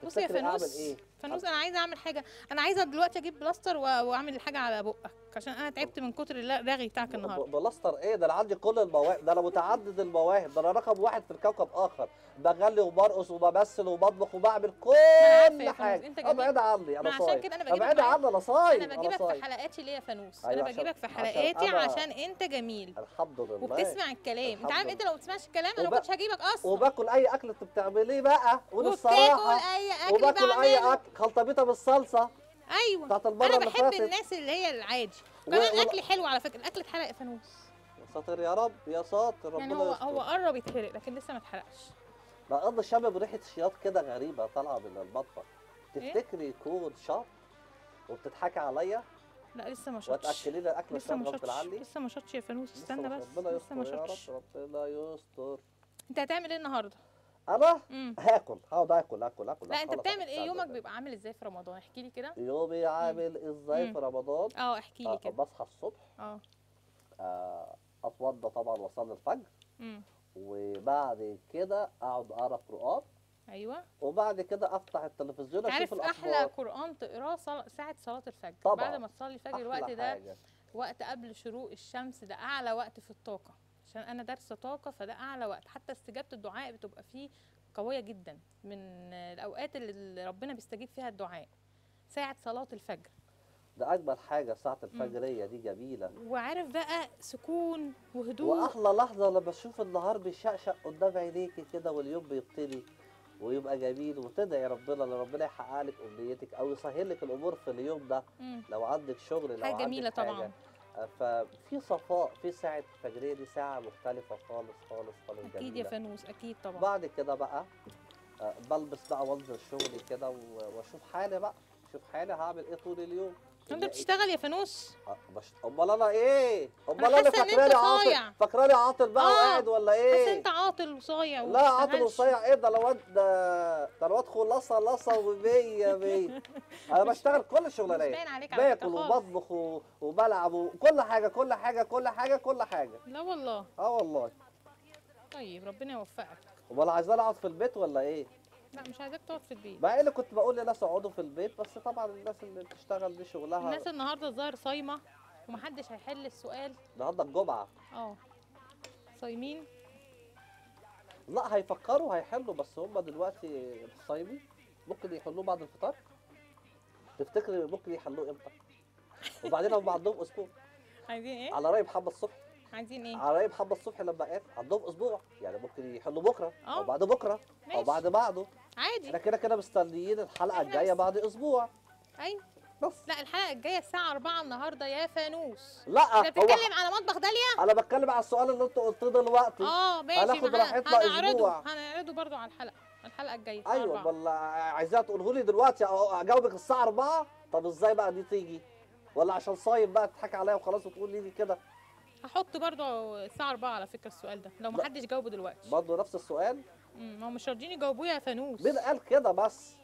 بص يا فانوس إيه؟ فانوس أنا عايزة أعمل حاجة. أنا عايزة دلوقتي أجيب بلاستر وأعمل الحاجة على بقك. عشان أنا تعبت من كتر الرغي بتاعك النهارده. بلاستر إيه ده؟ أنا عندي كل المواهب ده أنا متعدد المواهب ده أنا رقم واحد في الكوكب آخر. بغني وبرقص وبمثل وبطبخ وبعمل كل حاجة. أنت جميل. أبعد عني أنا عشان صايم. كده أنا بجيبك أبعد. عني أنا صايم أنا بجيبك في حلقاتي ليه يا فانوس. أيوة أنا عشان- بجيبك في عشان حلقاتي أنا- عشان أنت جميل. الحمد لله. وبتسمع الكلام. أنت عارف. أنت لو ما بتسمعش الكلام أنا ما كنتش هجيبك أصلا. وباكل أي أكل أنت بتعمليه بقى. قول الصراحه أي أكل وباكل أي. أكل. خلطبيطه بالصلصة. أيوه. بتاعت المره أنا بحب فاتت. الناس اللي هي العادي. و- كمان و- أكل حلو على فكرة. الاكل اتحرق يا فانوس. يا ساتر يا رب يا ساتر ربنا يعني هو يستر. هو قرب يتحرق لكن لسه ما اتحرقش. بقضي شامم ريحه شياط كده غريبة طالعة من المطبخ. إيه؟ تفتكري يكون شط وبتضحكي عليا؟ لا لسه ما شطش. وتاكليني الأكل لسه ما الشام شطش. لسه ما شطش يا فانوس. استنى بس. لسه ما شطش رب ربنا يستر. أنت هتعمل إيه النهارده؟ أنا امم هاكل. هقعد آكل آكل آكل لا أنت بتعمل إيه؟ يومك بيبقى عامل إزاي في رمضان؟ احكي لي كده. يومي عامل إزاي مم. في رمضان؟ آه احكي لي آه، كده. بصحى الصبح. آه. آه، أتوضى طبعا وأصلي الفجر. وبعد كده أقعد أقرأ قرآن. أيوه. وبعد كده أفتح التلفزيون أشوف عارف أحلى الاخبار قرآن تقراه صل... ساعة صلاة الفجر. طبعاً. بعد ما تصلي الفجر الوقت ده حاجة. وقت قبل شروق الشمس ده أعلى وقت في الطاقة. عشان أنا دارسه طاقة فده أعلى وقت. حتى استجابة الدعاء بتبقى فيه قوية جدا. من الأوقات اللي ربنا بيستجيب فيها الدعاء. ساعة صلاة الفجر. ده اجمل حاجة ساعة الفجريه دي جميلة. وعارف بقى سكون وهدوء. وأحلى لحظة لما بشوف النهار بيشقشق قدام عينيكي كده واليوم بيبتدي ويبقى جميل. وتدعي ربنا إن ربنا يحقق لك أمنيتك أو يسهل لك الأمور في اليوم ده. مم. لو عندك شغل لو حاجة عندك جميلة حاجة. طبعا. ففي صفاء في ساعة الفجريه دي ساعة مختلفة خالص خالص خالص أكيد يا جميلة. فانوس أكيد طبعا. بعد كده بقى آه، بلبس بقى وانزل شغلي كده وأشوف حالي بقى أشوف حالي هعمل إيه طول اليوم. انت بتشتغل يا فانوس؟ بش... أمال أنا إيه؟ أمال أنا فاكراني. عاطل فاكراني عاطل بقى آه، وقاعد ولا بس إيه أنت عاطل وصايع لا عاطل. وصيع إيه؟ ده الواد ده ده الواد خلصه لصه ومية مية. أنا بشتغل كل الشغلانات. باين عليك على باكل وبطبخ و- وبلعب وكل حاجة كل حاجة كل حاجة كل حاجة. لا والله. آه والله. طيب ربنا يوفقك. أمال عايزاني أقعد في البيت ولا إيه؟ لا مش عايزاك تقعد في البيت. مع إني كنت بقول لناس اقعدوا في البيت بس طبعا الناس اللي بتشتغل دي شغلها الناس النهارده الظاهر صايمة ومحدش هيحل السؤال. النهارده الجمعة. آه. صايمين؟ لا هيفكروا هيحلوا بس هم دلوقتي صايمين. ممكن يحلوه بعد الفطار؟ تفتكري ممكن يحلوه إمتى؟ وبعدين هم عندهم أسبوع. عايزين إيه؟ على رأي محمد صبحي. عايزين إيه؟ على راي محمد صبحي لما قال عندهم أسبوع يعني ممكن يحلوا بكرة أو آه. بعد بكرة أو ماشي. بعد بعده. عادي. إحنا كده كده مستنيين الحلقة الجاية بعد أسبوع. أيوه بس. لا الحلقة الجاية الساعة 4 النهارده يا فانوس. لا أنت بتتكلم على مطبخ داليا؟ أنا بتكلم على السؤال اللي أنت قلته دلوقتي. آه ماشي. هناخد راحتنا هنعرضه أسبوع. هنعرضه برضو على الحلقة الحلقة الجاية. أيوه 4. بل عايزاها تقوله لي دلوقتي أجاوبك الساعة 4 طب إزاي بقى دي تيجي؟ ولا عشان صايم بقى تضحك عليا وخلاص وتقول لي كده. هحط برضو الساعة 4 على فكرة السؤال ده لو لا. محدش جاوبه دلوقتي. برضه نفس السؤال؟ امم هم مش راضيين يجاوبوه يا فانوس. مين قال كده بس؟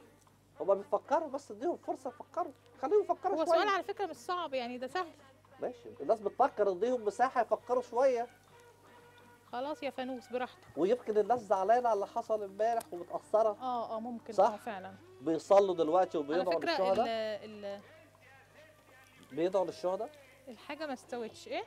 هما بيفكروا بس اديهم فرصة يفكروا. خليهم يفكروا هو شوية. سؤال على فكرة مش صعب يعني ده سهل. ماشي. الناس بتفكر اديهم مساحة يفكروا شوية. خلاص يا فانوس براحتك. ويمكن الناس زعلانة على اللي حصل امبارح ومتأثرة. آه آه ممكن صح؟ آه فعلا. بيصلوا دلوقتي على وبيدعوا فكره ال للشهداء ال بيدعوا للشهداء؟ الحاجة ما استوتش. إيه؟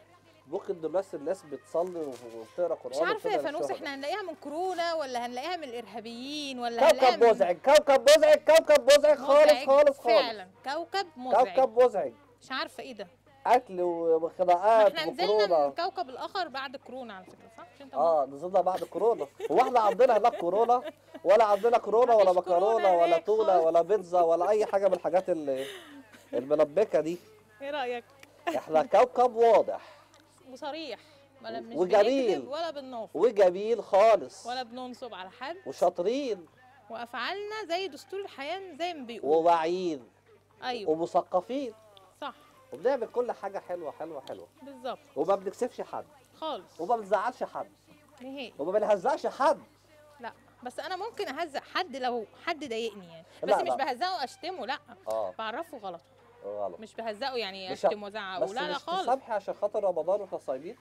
ممكن دلوقتي الناس بتصلي وبتقرأ قرآن مش عارفة يا فانوس. إحنا هنلاقيها من كورونا ولا هنلاقيها من الإرهابيين ولا هنلاقيها كوكب من مزعج كوكب مزعج كوكب مزعج خالص خالص خالص. فعلا. كوكب مزعج. كوكب مزعج. مش عارفة إيه ده. أكل وخناقات إحنا نزلنا من الكوكب الآخر بعد كورونا على فكرة صح؟ مش انت آه نزلنا بعد كورونا. هو إحنا عندنا هناك كورونا ولا عندنا كورونا ولا مكرونة ولا تونة. ولا بيتزا ولا أي حاجة من الحاجات اللي الملبكه دي. إيه رأيك؟ إحنا كوكب واضح. وصريح ولا مش وجميل. ولا بننافق وجميل خالص. ولا بننصب على حد. وشاطرين. وأفعالنا زي دستور الحياة زي ما بيقول وواعيين أيوه. ومثقفين. صح. وبنعمل كل حاجة حلوة حلوة حلوة. بالظبط. وما بنكسفش حد. خالص. وما بنزعلش حد. نهائي. وما بنهزقش حد. لا. بس أنا ممكن أهزق حد لو حد ضايقني يعني. بس لا، مش. بهزقه اشتمه لا. آه. بعرفه غلط. غلط. مش بهزقه يعني اشتم وازعق بس لا لا مش خالص. تسامحي عشان خاطر رمضان وإحنا صايمين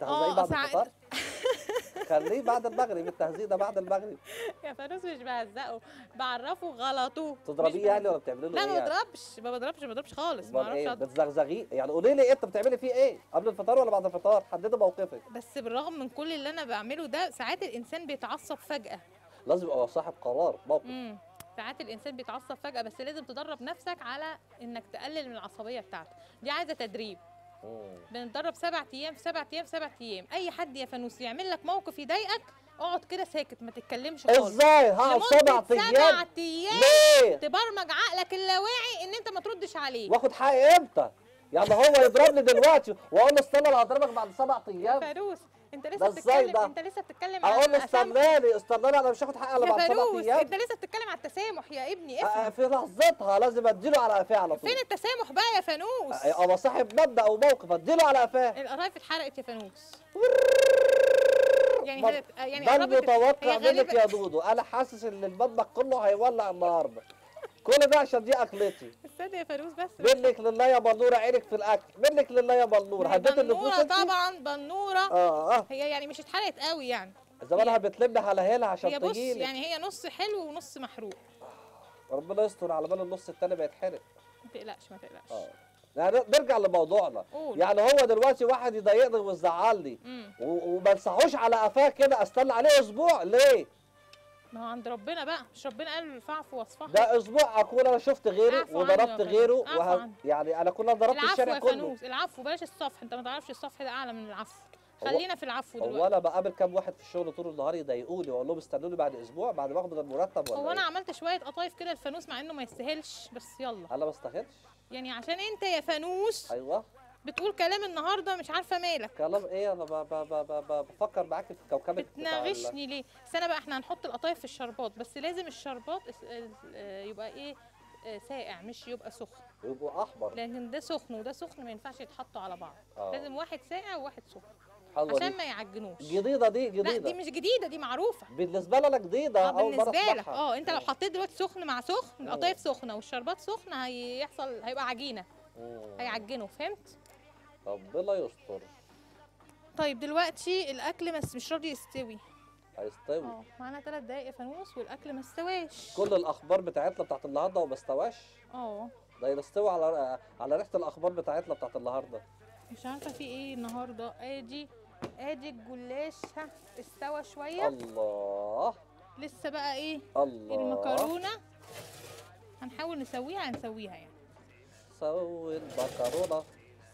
تهزقيه آه، بعد. الفطار؟ خليه بعد المغرب التهزيق ده بعد المغرب. يا فانوس مش بهزقه. بعرفه غلطه. تضربيه يعني. ولا بتعملي له لا إيه ما يعني؟ بضربش ما بضربش ما بضربش خالص ما أعرفش إيه؟ أضرب. بتزغزغيه؟ يعني قولي لي إيه انت بتعملي فيه إيه؟ قبل الفطار ولا بعد الفطار؟ حددي موقفك. بس بالرغم من كل اللي أنا بعمله ده ساعات الإنسان بيتعصب فجأة. لازم يبقى صاحب قرار موقف. ساعات الإنسان بيتعصب فجأة بس لازم تدرب نفسك على إنك تقلل من العصبية بتاعتك. دي عايزة تدريب. مم. بنتدرب سبع أيام في سبع أيام في سبع أيام. أي حد يا فانوس يعمل لك موقف يضايقك اقعد كده ساكت ما تتكلمش خالص. إزاي؟ هقعد سبع أيام؟ سبع أيام ليه؟ تبرمج عقلك اللاواعي إن أنت ما تردش عليه. واخد حقي إمتى؟ يعني هو يضربني دلوقتي واقول له أستنى أنا هضربك بعد سبع أيام. فانوس. انت لسه بتتكلم؟ انت لسه بتتكلم أقول له أسامح. استناني استناني أنا مش هاخد حقي الا يا بعد سبع أيام انت لسه بتتكلم على التسامح يا ابني آه، افهم. في لحظتها لازم أديله على قفاه على طول. فين التسامح بقى يا فانوس؟ آه، أبقى صاحب مبدأ أو موقف أديله على قفاه. القرايف اتحرقت يا فانوس. يعني هت... يعني ده المتوقع منك يا دودو أنا حاسس ان المطبخ كله هيولع النهارده كل ده عشان دي أكلتي. استنى يا فانوس بس. منك لله يا بلوره عينك في الأكل. منك لله يا بلوره هديت النفوس بنورة طبعا بنورة. آه. آه هي يعني مش اتحرقت قوي يعني. زمانها بتلم على هيلها عشان هي بص تجيلي يعني هي نص حلو ونص محروق. ربنا يستر على بال النص التاني ما يتحرق ما تقلقش ما تقلقش. آه. يعني نرجع لموضوعنا. قول. يعني هو دلوقتي واحد يضايقني ويزعلني. وما انصحوش على قفاه كده أستنى عليه أسبوع. ليه؟ ما هو عند ربنا بقى مش ربنا قال فاعفوا واصفحوا ده أسبوع أكون أنا شفت غيره وضربت يا غيره وه... يعني أنا كنا ضربت العفو الشارع يا كله. فانوس العفو بلاش الصفح أنت ما تعرفش الصفح ده أعلى من العفو. هو- خلينا في العفو هو دلوقتي. أنا بقابل كام واحد في الشغل طول النهار يضايقوني وأقول لهم استنوني بعد أسبوع بعد ما أخد المرتب ولا هو أنا إيه؟ عملت شوية قطايف كده الفانوس مع إنه ما يستاهلش بس يلا. أنا ما استاهلش يعني عشان أنت يا فانوس أيوه. بتقول كلام النهارده مش عارفة مالك. كلام إيه؟ أنا ب... ب... ب... ب... ب... بفكر معاك في ال- بتناغشني ليه؟ استنى بقى إحنا هنحط القطايف في الشربات بس لازم الشربات آه، يبقى إيه؟ آه، ساقع مش يبقى سخن. يبقوا أحمر. لأن ده سخن وده سخن ما ينفعش يتحطوا على بعض. آه. لازم واحد ساقع وواحد سخن عشان دي. ما يعجنوش. جديدة دي لا جديدة. دي مش جديدة دي معروفة. بالنسبة أنا جديدة آه أول مرة بالنسبة لك. آه أنت لو حطيت دلوقتي سخن مع سخن. القطايف سخنة والشربات سخنة هيحصل هيبقى عجينة. مم. هيعجنوا فهمت؟ ربنا يستر. طيب دلوقتي الأكل مس مش راضي يستوي. هيستوي. آه معانا ثلاث دقايق يا فانوس والأكل ما استواش. كل الأخبار بتاعتنا بتاعت النهارده وما استواش؟ آه. ده يستوي على على ريحة الأخبار بتاعتنا بتاعت النهارده. مش عارفة في إيه النهارده. آدي آدي الجلاش ها استوى شوية. الله. لسه بقى إيه؟ الله. المكرونة. هنحاول نسويها هنسويها يعني. سوي المكرونة.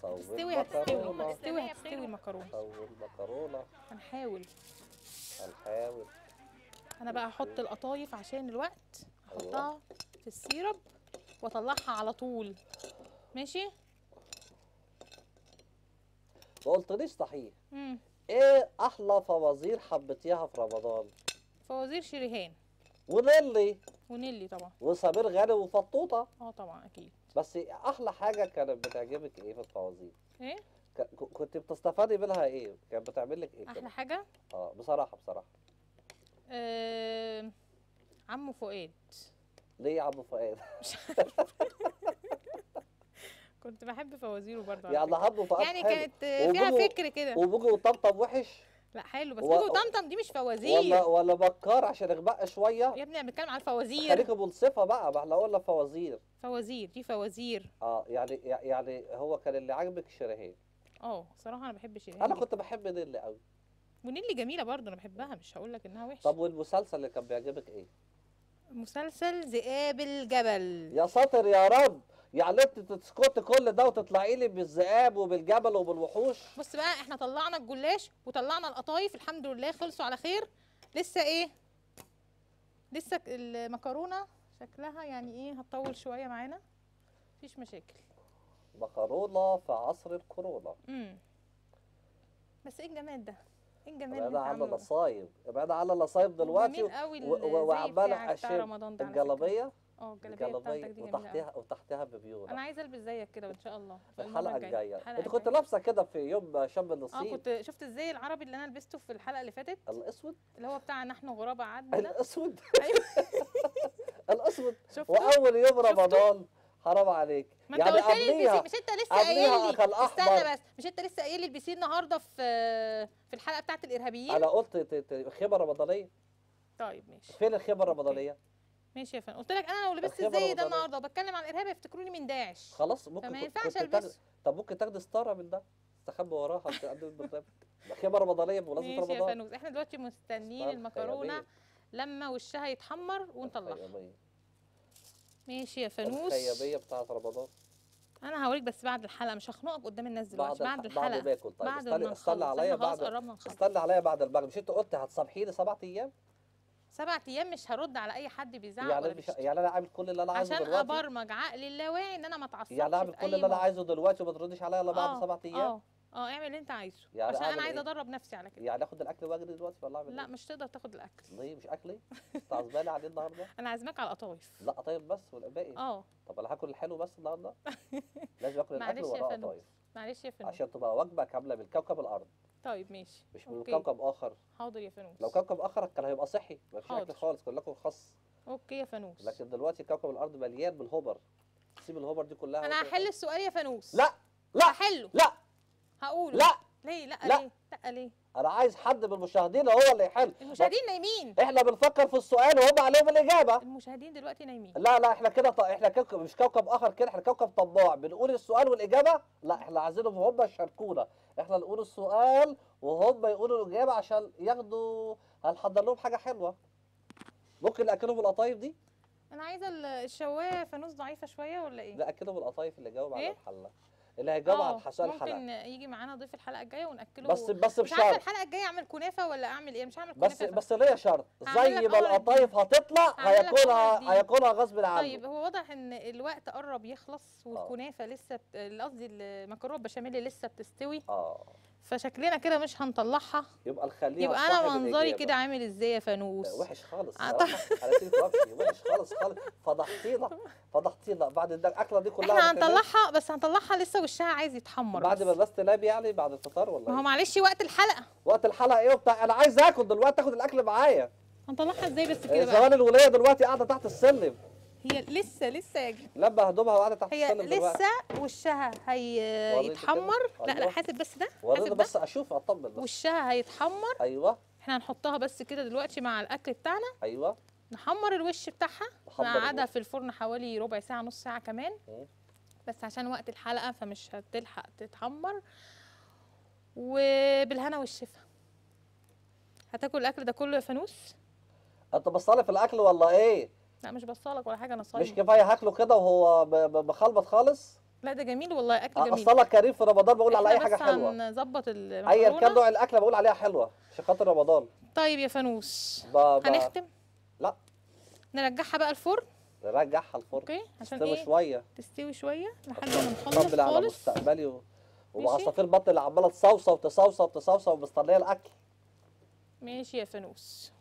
تستوي هتستوي المكرونه هتستوي هتستوي المكرونة. سوي المكرونه هنحاول. هنحاول. أنا بقى هحط القطايف عشان الوقت أحطها في السيرب وأطلعها على طول. ماشي؟ ما قلتليش صحيح. امم إيه أحلى فوازير حبيتيها في رمضان؟ فوازير شريهان. ونيلي. ونيلي طبعا. وسمير غانم وفطوطة. آه طبعا أكيد. بس أحلى حاجة كانت بتعجبك إيه في الفوازير إيه؟ كنت بتستفادي منها إيه؟ كانت بتعمل لك إيه كده؟ أحلى حاجة؟ آه بصراحة بصراحة. آه... عمو فؤاد. ليه يا عم فؤاد؟ كنت بحب فوازيره برضه يعني فكرة. عم فؤاد يعني. كانت فيها فكر كده. وبوجي وطمطم وحش. لا حلو بس و- وطمطم دي مش ولا فوازير. ولا بكار عشان اغبق شوية. يا ابني إحنا بنتكلم على الفوازير. خليكي منصفه بقى ما إحنا قلنا فوازير. فوازير دي فوازير. آه يعني يعني هو كان اللي عاجبك شرهين آه صراحة أنا بحب شيرين أنا كنت بحب نيلي قوي ونيلي جميلة برضه أنا بحبها مش هقول لك إنها وحشة. طب والمسلسل اللي كان بيعجبك إيه؟ مسلسل ذئاب الجبل. يا ساتر يا رب! يعني انت تسكت كل ده وتطلعي لي بالذئاب وبالجبل وبالوحوش؟ بص بقى إحنا طلعنا الجلاش وطلعنا القطايف الحمد لله خلصوا على خير. لسه إيه؟ لسه المكرونة شكلها يعني إيه؟ هتطول شوية معانا. مفيش مشاكل. مكرونة في عصر الكورونا. امم بس إيه الجمال ده؟ إيه الجمال ده؟ النصايب. ابعد عن النصايب دلوقتي وعمال اشيل على. الجلابية. آه الجلابية بتاعتك دي. وتحتها وتحتها ببيوله أنا عايزة ألبس زيك كده ان شاء الله في الحلقة الجاية. أنت كنت. لابسة كده في يوم شم آه النصيب. كنت شفت إزاي العربي اللي أنا لبسته في الحلقة اللي فاتت؟ الأسود. اللي هو بتاع نحن غراب عدنا. الأسود. أيوه. الأسود. وأول يوم رمضان. حرام عليك. ما أنت يعني قلت لي مش أنت لسه قايل لي. استنى بس. مش أنت لسه قايل لي البسيه النهارده في في الحلقة بتاعت الإرهابيين؟ أنا قلت خيمة رمضانية. طيب ماشي. فين الخيمة الرمضانية؟ ماشي يا فندم. قلت لك أنا لو لبست الزي ده. النهارده وبتكلم عن الإرهاب يفتكروني من داعش. خلاص ممكن فما ينفعش. تاخد- طب ممكن تاخدي ستارة من ده تستخبي وراها تقدم البرنامج خيمه رمضانية بمناسبة ماشي يا رمضان. فانوس إحنا دلوقتي مستنيين المكرونة. لما وشها يتحمر ونطلعها. ماشي يا فانوس. الخياميه بتاعت رمضان. أنا هوريك بس بعد الحلقة مش هخنقك قدام الناس دلوقتي بعد, بعد الحلقة. ما آكل. طيب بعد استني نخلص. عليا بعد استني عليا بعد المغرب. مش أنت قلت هتصبحيني سبع أيام؟ سبع أيام مش هرد على أي حد بيزعق يعني ولا مش يعني أنا أعمل كل اللي أنا عايزه عشان دلوقتي أبرمج عقلي اللاواعي إن أنا ما اتعصبش يعني أعمل كل اللي أنا. عايزه دلوقتي وما ترديش عليا إلا بعد آه سبع أيام آه آه اعمل اللي أنت عايزه يعني عشان أنا عايزة إيه؟ أدرب نفسي على كده يعني آخد الأكل وأجري دلوقتي ولا أعمل لا إيه؟ مش تقدر تاخد الأكل ليه مش أكلي؟ أنت عازماني عليه النهارده؟ أنا عازماك على القطايف لا طيب بس والباقي آه طب أنا هاكل الحلو بس النهارده لازم آكل الأكل فندم. قطايف معلش يا فندم عشان تبقى وجبة كاملة من كوكب الأرض. طيب ماشي. مش من okay. كوكب آخر. حاضر يا فانوس. لو كوكب اخر كان هيبقى صحي. مفيش أكل حاضر. خالص كلكم خس okay يا فانوس. لكن دلوقتي كوكب الأرض مليان بالهبر سيب الهبر دي كلها. أنا هحل السؤال يا فانوس. لا لا هحله. لا. هقوله. لا. ليه؟ لأ, لا. ليه؟ لأ ليه؟ أنا عايز حد من المشاهدين هو اللي يحل. المشاهدين نايمين. إحنا بنفكر في السؤال وهم عليهم الإجابة. المشاهدين دلوقتي نايمين. لا لا إحنا كده ط... إحنا كوكب مش كوكب آخر كده إحنا كوكب طباع. بنقول السؤال والإجابة؟ لا إحنا عايزينهم هم يشاركونا إحنا نقول السؤال وهم يقولوا الإجابة عشان ياخدوا هنحضر لهم حاجة حلوة؟ ممكن نأكلهم القطايف دي؟ أنا عايزة ال- الشواية فانوس ضعيفة شوية ولا إيه؟ نأكلهم القطايف اللي جاوب على إيه؟ الحلة. اللي هيجاوب على آه، الحلقة ممكن يجي معانا ضيف الحلقة الجاية ونأكله. بس بس مش عارفة بشرط. الحلقة الجاية أعمل كنافة ولا أعمل إيه؟ مش هعمل بس كنافة. بس ليا شرط. زي ما قمر القطايف هتطلع هياكلها الدين. هياكلها غصب عنه. طيب هو واضح إن الوقت قرب يخلص والكنافة لسه قصدي المكرونة البشاميل لسه بتستوي. آه. فشكلنا كده مش هنطلعها. يبقى نخليها يبقى أنا منظري. كده عامل إزاي يا فانوس؟ وحش خالص وامشي وحش خالص خالص. فضحتينا. فضحتينا. بعد الاكله دي كلها إحنا هنطلعها بس هنطلعها لسه وشها عايز يتحمر بعد بس. ما الناس تنام يعني بعد الفطار ولا ما هو إيه؟ معلش وقت الحلقة. وقت الحلقة إيه وبتاع؟ أنا عايز آكل دلوقتي تاخد الأكل معايا. هنطلعها إزاي بس كده بقى؟ زمان الوليه دلوقتي قاعدة تحت السلم. هي لسه لسه يا جي. لما هدومها وقاعدة تحت هي السلم دلوقتي. لسه وشها هيتحمر. لا لا. حاسب بس ده حاسب بس أشوف أطمن بس. وشها هيتحمر. أيوه. إحنا هنحطها بس كده دلوقتي مع الأكل بتاعنا. أيوه. نحمر الوش بتاعها. نقعدها. في الفرن حوالي ربع ساعة نص ساعة كمان. مم. بس عشان وقت الحلقة فمش هتلحق تتحمر. وبالهنا والشفا. هتاكل الأكل ده كله يا فانوس؟ أنت بصالي في الأكل ولا إيه؟ لا مش بصلك ولا حاجة أنا مش صايمه كفاية هاكله كده وهو ب- ب- مخلبط خالص؟ لا ده جميل والله أكل جميل. أصلا كريم في رمضان بقول على أي حاجة بس حلوة. هنظبط ايا المكرونة. كان نوع الأكلة بقول عليها حلوة عشان خاطر رمضان طيب يا فانوس. هنختم؟ لا. نرجعها بقى الفرن؟ نرجعها الفرن. أوكي عشان تستوي إيه؟ شوية. تستوي شوية لحد ما نخلص طبل على خالص. مستقبلي و... وعصافير البط اللي عمالة تصوصو تصوصو تصوصو ومستنية الأكل. ماشي يا فانوس.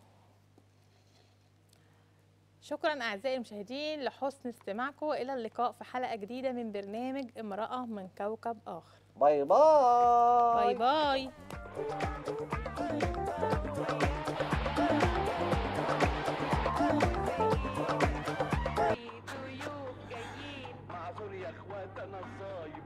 شكرا أعزائي المشاهدين لحسن استماعكم وإلى اللقاء في حلقة جديدة من برنامج امرأة من كوكب آخر. bye bye. bye bye. معذور يا اخوات أنا صايم